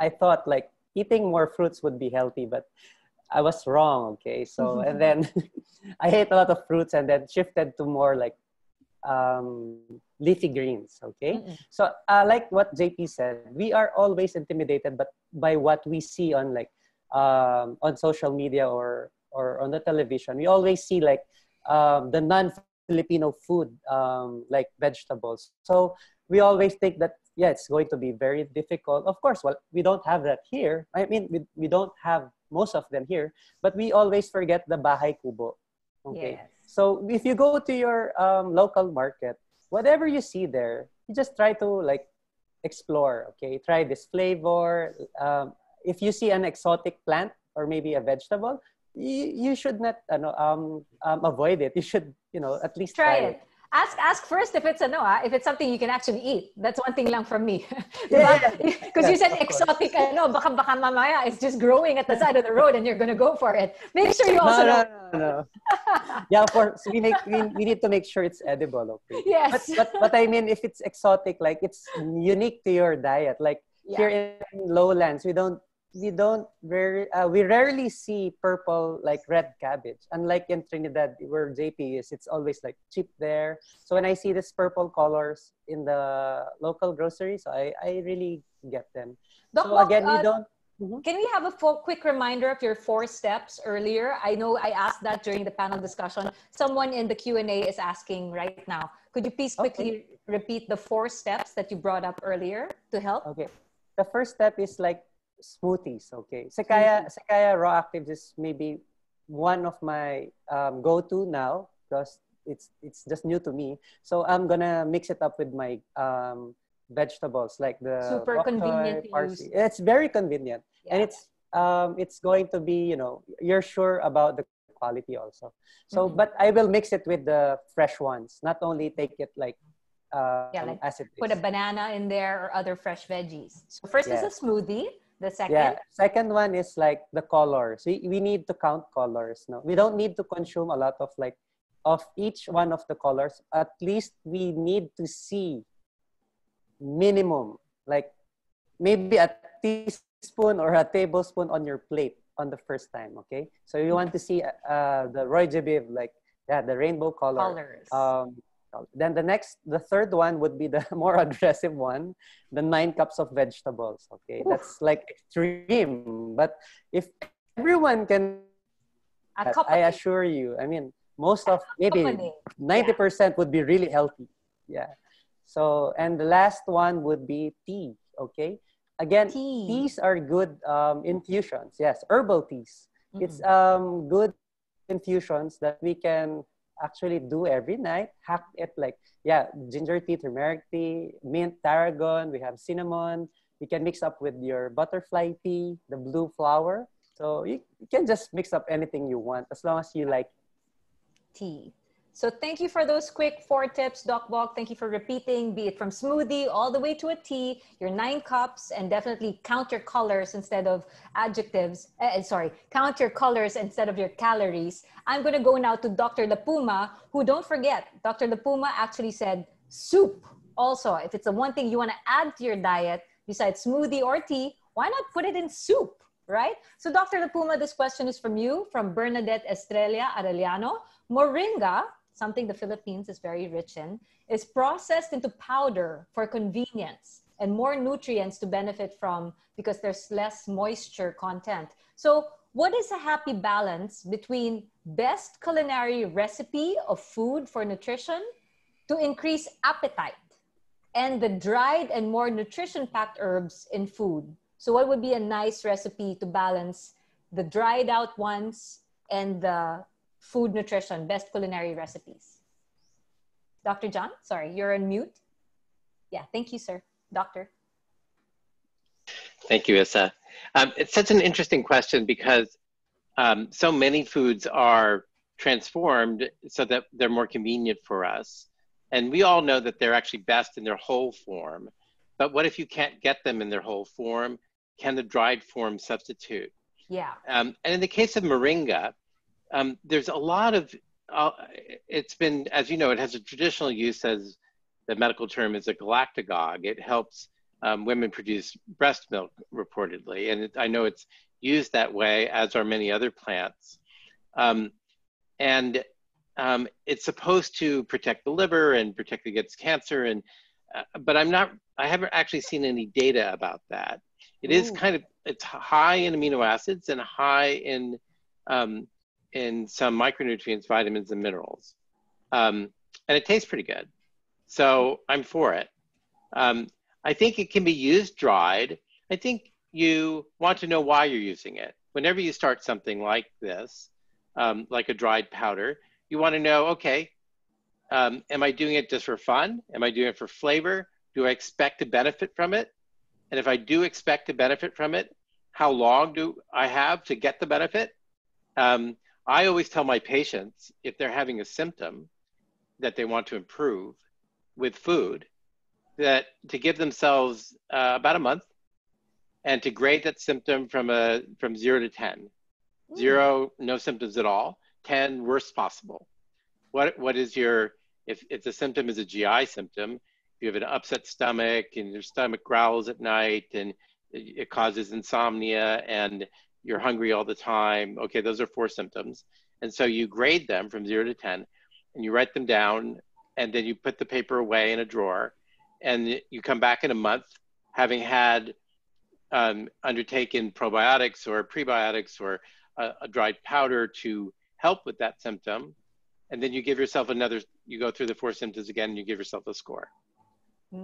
I thought like eating more fruits would be healthy, but I was wrong. Okay, so and then I ate a lot of fruits and then shifted to more like um, leafy greens. Okay, Mm-mm. so uh, like what JP said, we are always intimidated, but by what we see on like um, on social media or or on the television, we always see like um, the non-Filipino food um, like vegetables. So we always think that yeah, it's going to be very difficult. Of course, well, we don't have that here. I mean, we, we don't have most of them here, but we always forget the bahay kubo. Okay. Yes. So if you go to your um, local market, whatever you see there, you just try to like explore. Okay, try this flavor. Um, if you see an exotic plant or maybe a vegetable, you, you should not ano, um, um, avoid it. You should you know at least Try it. Ask ask first if it's ano ah, if it's something you can actually eat. That's one thing lang from me. Yeah, Because you said exotic ano, baka baka mamaya it's just growing at the side of the road and you're gonna go for it. Make sure you also no, no, no, no. yeah, of course. We make we, we need to make sure it's edible. Okay. Yes. But, but but I mean, if it's exotic, like it's unique to your diet. Like here in lowlands, we don't we don't very uh, we rarely see purple like red cabbage. Unlike in Trinidad, where JP is, it's always like cheap there. So when I see this purple colors in the local grocery, so I I really get them. Doc so again, uh, you don't. Can we have a full, quick reminder of your four steps earlier? I know I asked that during the panel discussion. Someone in the Q&A is asking right now. Could you please quickly repeat the four steps that you brought up earlier to help? Okay. The first step is like smoothies. Okay. Sekaya Sekaya Raw Actives is maybe one of my um, go-to now because it's it's just new to me. So I'm gonna mix it up with my um, vegetables like the Super convenient. It's very convenient, and it's um, it's going to be you know you're sure about the quality also. So, Mhm. but I will mix it with the fresh ones. Not only take it like uh, Yeah, like as it Put a banana in there or other fresh veggies. So first is a smoothie. The second, Yeah. Second one is like the colors. We, we need to count colors. No, we don't need to consume a lot of like of each one of the colors. At least we need to see minimum like maybe a teaspoon or a tablespoon on your plate on the first time. Okay. So you want to see uh, the Roy G. Biv like yeah the rainbow color. colors. Um, then the next, the third one would be the more aggressive one, the nine cups of vegetables. Okay, that's like extreme. But if everyone can, a cup I assure you, I mean, most of maybe ninety percent would be really healthy. Yeah. So and the last one would be tea. Okay. Again, Tea. teas are good um, infusions. Yes, herbal teas. It's Mm-mm. um, good infusions that we can actually do every night. Hack it like yeah, ginger tea, turmeric tea, mint, tarragon. We have cinnamon. You can mix up with your butterfly tea, the blue flower. So you, you can just mix up anything you want as long as you like. tea. So thank you for those quick four tips, Doc Bok. Thank you for repeating, be it from smoothie all the way to a tea, your nine cups, and definitely count your colors instead of adjectives. eh, sorry, count your colors instead of your calories. I'm going to go now to Dr. La Puma, who don't forget, Dr. La Puma actually said soup. Also, if it's the one thing you want to add to your diet besides smoothie or tea, why not put it in soup? right? So, Dr. La Puma, this question is from you, from Bernadette Estrella Arellano. Moringa, something the Philippines is very rich in, is processed into powder for convenience and more nutrients to benefit from because there's less moisture content. So, what is a happy balance between best culinary recipe of food for nutrition to increase appetite and the dried and more nutrition packed herbs in food? So, what would be a nice recipe to balance the dried out ones and the food nutrition, best culinary recipes? Dr. John, sorry, you're on mute. Yeah, thank you, sir. Doctor. Thank you, Issa. Um, it's such an interesting question because um, so many foods are transformed so that they're more convenient for us. And we all know that they're actually best in their whole form. But what if you can't get them in their whole form? Can the dried form substitute? Yeah. Um, and in the case of moringa, um, there's a lot of, uh, it's been, as you know, it has a traditional use as the medical term is a galactagogue. It helps um, women produce breast milk reportedly. And it, I know it's used that way, as are many other plants. Um, and um, it's supposed to protect the liver and protect against cancer. And, uh, but I'm not, I haven't actually seen any data about that. It is Ooh. kind of, it's high in amino acids and high in, um, in some micronutrients, vitamins, and minerals. Um, and it tastes pretty good. So I'm for it. Um, I think it can be used dried. I think you want to know why you're using it. Whenever you start something like this, um, like a dried powder, you want to know, okay, um, am I doing it just for fun? Am I doing it for flavor? Do I expect to benefit from it? And if I do expect to benefit from it, how long do I have to get the benefit? Um, I always tell my patients if they're having a symptom that they want to improve with food, that to give themselves uh, about a month and to grade that symptom from a from zero to ten. Zero, no symptoms at all. Ten, worst possible. What what is your if if the symptom is a GI symptom, if you have an upset stomach and your stomach growls at night and it causes insomnia and you're hungry all the time. Okay, those are four symptoms. And so you grade them from zero to 10 and you write them down and then you put the paper away in a drawer and you come back in a month having had um, undertaken probiotics or prebiotics or a, a dried powder to help with that symptom. And then you give yourself another, you go through the four symptoms again and you give yourself a score.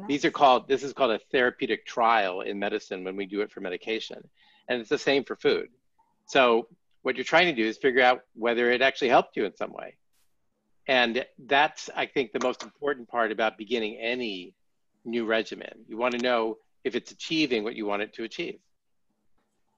These are called, this is called a therapeutic trial in medicine when we do it for medication. And it's the same for food. So what you're trying to do is figure out whether it actually helped you in some way. And that's, I think, the most important part about beginning any new regimen. You want to know if it's achieving what you want it to achieve.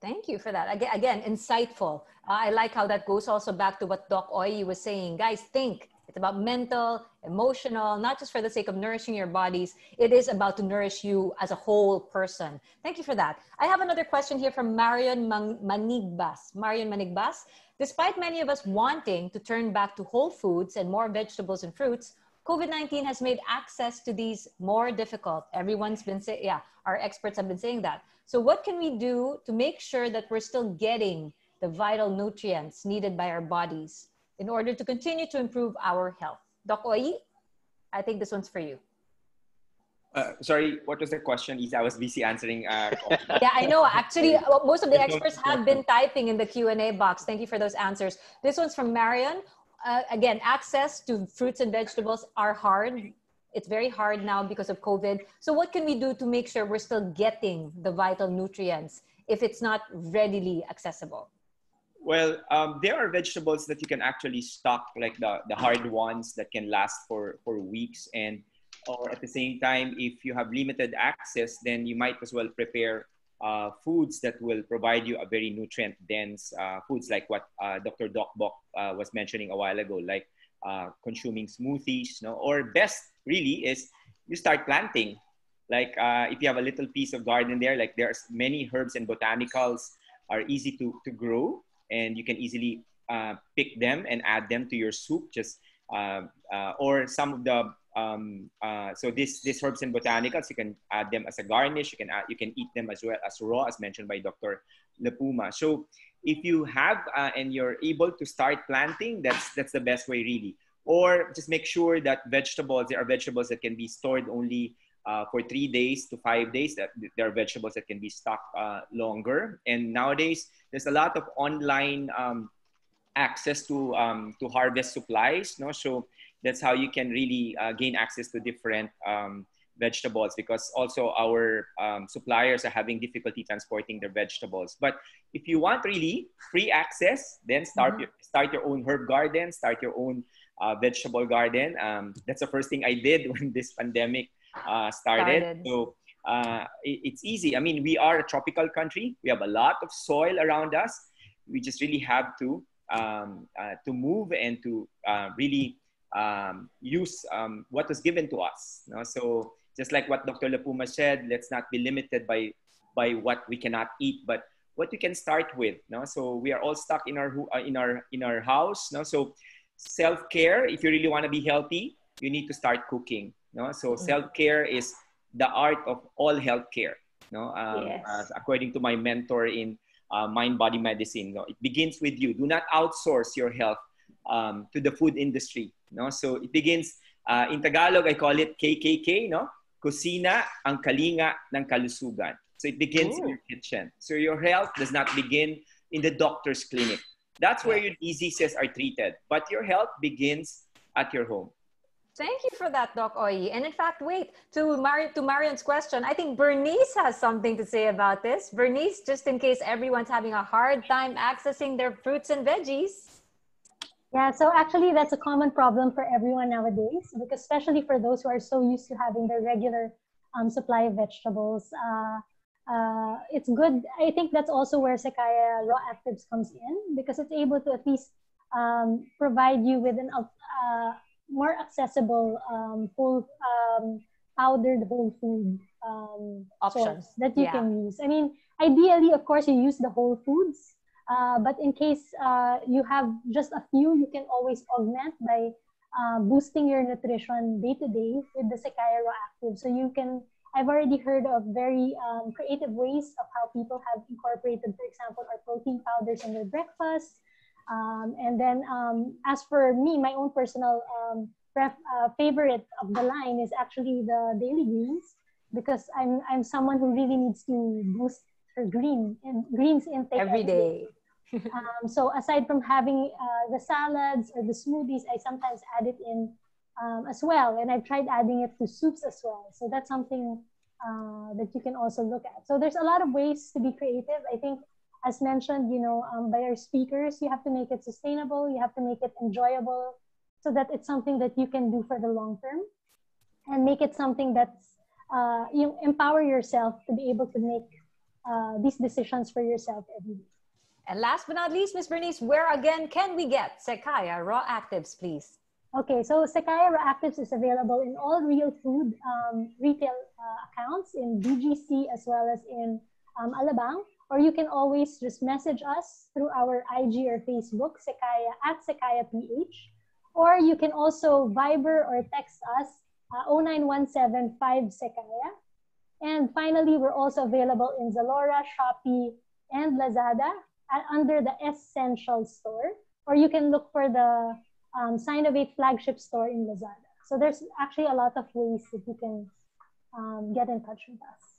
Thank you for that. Again, again insightful. I like how that goes also back to what Doc Oyie was saying. Guys, think. It's about mental, emotional, not just for the sake of nourishing your bodies. It is about to nourish you as a whole person. Thank you for that. I have another question here from Marion Manigbas. Marion Manigbas. Despite many of us wanting to turn back to whole foods and more vegetables and fruits, COVID 19 has made access to these more difficult. Everyone's been saying, yeah, our experts have been saying that. So, what can we do to make sure that we're still getting the vital nutrients needed by our bodies in order to continue to improve our health? Doc Oyie, I think this one's for you. Uh, sorry, what was the question? Is I was busy answering. Uh, yeah, I know. Actually, most of the experts have been typing in the Q and A box. Thank you for those answers. This one's from Marion uh, again, access to fruits and vegetables are hard. It's very hard now because of COVID. So, what can we do to make sure we're still getting the vital nutrients if it's not readily accessible? Well, um, there are vegetables that you can actually stock, like the, the hard ones that can last for, for weeks. And or at the same time, if you have limited access, then you might as well prepare uh, foods that will provide you a very nutrient dense uh, foods like what uh, Dr. Doc Bok uh, was mentioning a while ago, like uh, consuming smoothies, you know, or best really is you start planting. Like uh, if you have a little piece of garden there, like there's many herbs and botanicals are easy to, to grow and you can easily pick them and add them to your soup just or some of the um, uh, so this this herbs and botanicals, you can add them as a garnish. You can add, you can eat them as well as raw, as mentioned by Dr. La Puma. So if you have uh, and you're able to start planting, that's that's the best way really. Or just make sure that vegetables there are vegetables that can be stored only uh, for three days to five days. That there are vegetables that can be stocked uh, longer. And nowadays there's a lot of online um, access to um, to harvest supplies. No, so that's how you can really uh, gain access to different um, vegetables because also our um, suppliers are having difficulty transporting their vegetables. But if you want really free access, then start mm-hmm. your, start your own herb garden, start your own uh, vegetable garden. Um, that's the first thing I did when this pandemic uh, started. started. So uh, it, it's easy. I mean, we are a tropical country. We have a lot of soil around us. We just really have to um, uh, to move and to uh, really um, use um, what was given to us. You know? So just like what Dr. La Puma said, let's not be limited by, by what we cannot eat, but what we can start with. You know? So we are all stuck in our, uh, in our, in our house. You know? So self-care, if you really want to be healthy, you need to start cooking. Know? So mm-hmm. self-care is the art of all healthcare. Know? Um, yes. according to my mentor in uh, mind body medicine, know? it begins with you. Do not outsource your health um, to the food industry. No? So it begins, uh, in Tagalog, I call it KKK, no? Kusina ang kalinga ng kalusugan. So it begins Ooh. in your kitchen. So your health does not begin in the doctor's clinic. That's where your diseases are treated. But your health begins at your home. Thank you for that, Doc Oyie. And in fact, wait, to, Mar- to Marion's question, I think Bernice has something to say about this. Bernice, just in case everyone's having a hard time accessing their fruits and veggies. Yeah, so actually that's a common problem for everyone nowadays, because especially for those who are so used to having their regular um, supply of vegetables. Uh, uh, it's good. I think that's also where Sekaya Raw Actives comes in because it's able to at least um, provide you with an uh, more accessible um, whole um, powdered whole food um, options that you yeah. can use. I mean, ideally, of course, you use the whole foods uh, but in case uh, you have just a few, you can always augment by uh, boosting your nutrition day to day with the Raw Active. So you can, I've already heard of very um, creative ways of how people have incorporated, for example, our protein powders in their breakfast. Um, and then um, as for me, my own personal um, pref- uh, favorite of the line is actually the daily greens because I'm, I'm someone who really needs to boost her green and greens intake every day um, so aside from having uh, the salads or the smoothies, I sometimes add it in um, as well. And I've tried adding it to soups as well. So that's something uh, that you can also look at. So there's a lot of ways to be creative. I think, as mentioned, you know, um, by our speakers, you have to make it sustainable. You have to make it enjoyable, so that it's something that you can do for the long term, and make it something that's uh, you empower yourself to be able to make uh, these decisions for yourself every day. And last but not least, Ms. Bernice, where again can we get Sekaya Raw Actives, please? Okay, so Sekaya Raw Actives is available in all real food um, retail uh, accounts in BGC as well as in um, Alabang. Or you can always just message us through our IG or Facebook, Sekaya at Sekaya PH. Or you can also Viber or text us uh, 0917 Sekaya. And finally, we're also available in Zalora, Shopee, and Lazada at, under the Essential Store. Or you can look for the um, Sinovate flagship store in Lazada. So there's actually a lot of ways that you can um, get in touch with us.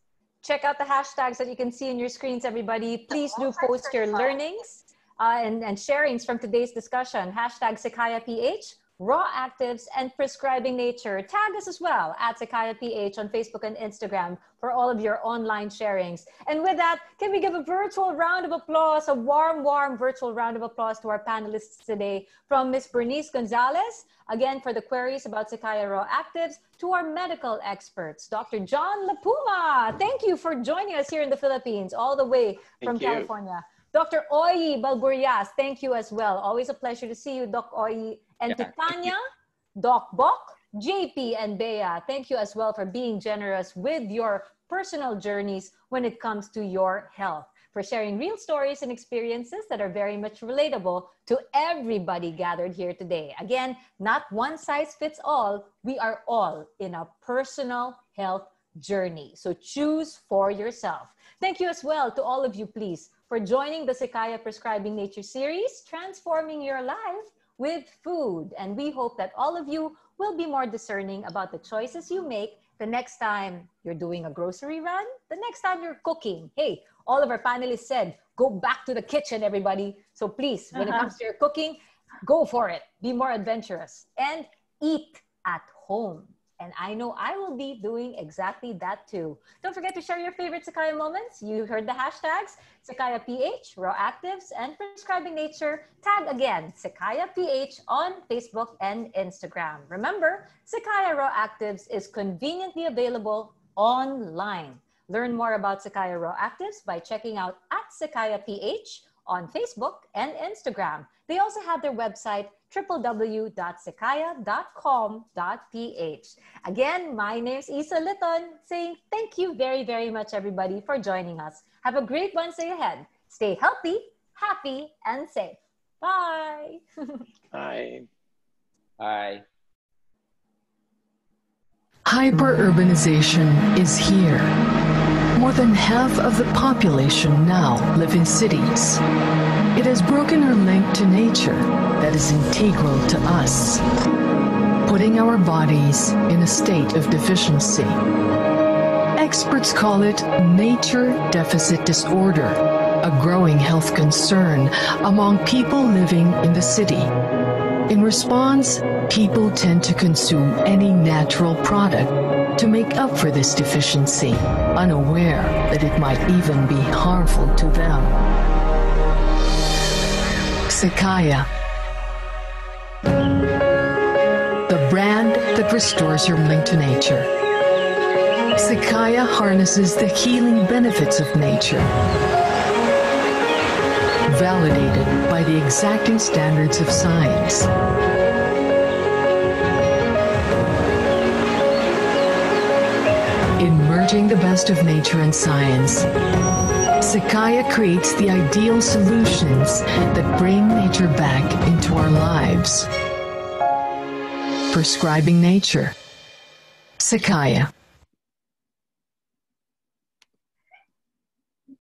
Check out the hashtags that you can see in your screens, everybody. Please do post your learnings uh, and, and sharings from today's discussion. Hashtag SekayaPH raw actives, and prescribing nature. Tag us as well at Sekaya PH on Facebook and Instagram for all of your online sharings. And with that, can we give a virtual round of applause, a warm, warm virtual round of applause to our panelists today from Ms. Bernice Gonzalez, again for the queries about Sekaya Raw Actives, to our medical experts, Dr. John La Puma. Thank you for joining us here in the Philippines, all the way from California. Dr. Oyie Balburias, thank you as well. Always a pleasure to see you, Doc Oyie. And yeah, to Tanya, Doc Bok, JP, and Bea, thank you as well for being generous with your personal journeys when it comes to your health, for sharing real stories and experiences that are very much relatable to everybody gathered here today. Again, not one size fits all. We are all in a personal health journey. So choose for yourself. Thank you as well to all of you, please, for joining the Sekaya Prescribing Nature series, Transforming Your Life with Food. And we hope that all of you will be more discerning about the choices you make the next time you're doing a grocery run, the next time you're cooking. Hey, all of our panelists said, go back to the kitchen, everybody. So please, when uh-huh. it comes to your cooking, go for it. Be more adventurous and eat at home. And I know I will be doing exactly that too. Don't forget to share your favorite Sekaya moments. You heard the hashtags Sekaya PH, Raw Actives, and Prescribing Nature. Tag again Sekaya PH on Facebook and Instagram. Remember, Sekaya Raw Actives is conveniently available online. Learn more about Sekaya Raw Actives by checking out at Sekaya PH on Facebook and Instagram. They also have their website, www.sekaya.com.ph. Again, my name is Isa Litton, saying thank you very, very much, everybody, for joining us. Have a great Wednesday ahead. Stay healthy, happy, and safe. Bye. Bye. Bye. Hyperurbanization is here. More than half of the population now live in cities. It has broken our link to nature that is integral to us, putting our bodies in a state of deficiency. Experts call it nature deficit disorder, a growing health concern among people living in the city. In response, people tend to consume any natural product to make up for this deficiency, unaware that it might even be harmful to them. Sekaya. The brand that restores your link to nature. Sekaya harnesses the healing benefits of nature. Validated by the exacting standards of science. Merging the best of nature and science, Sekaya creates the ideal solutions that bring nature back into our lives. Prescribing nature. Sekaya.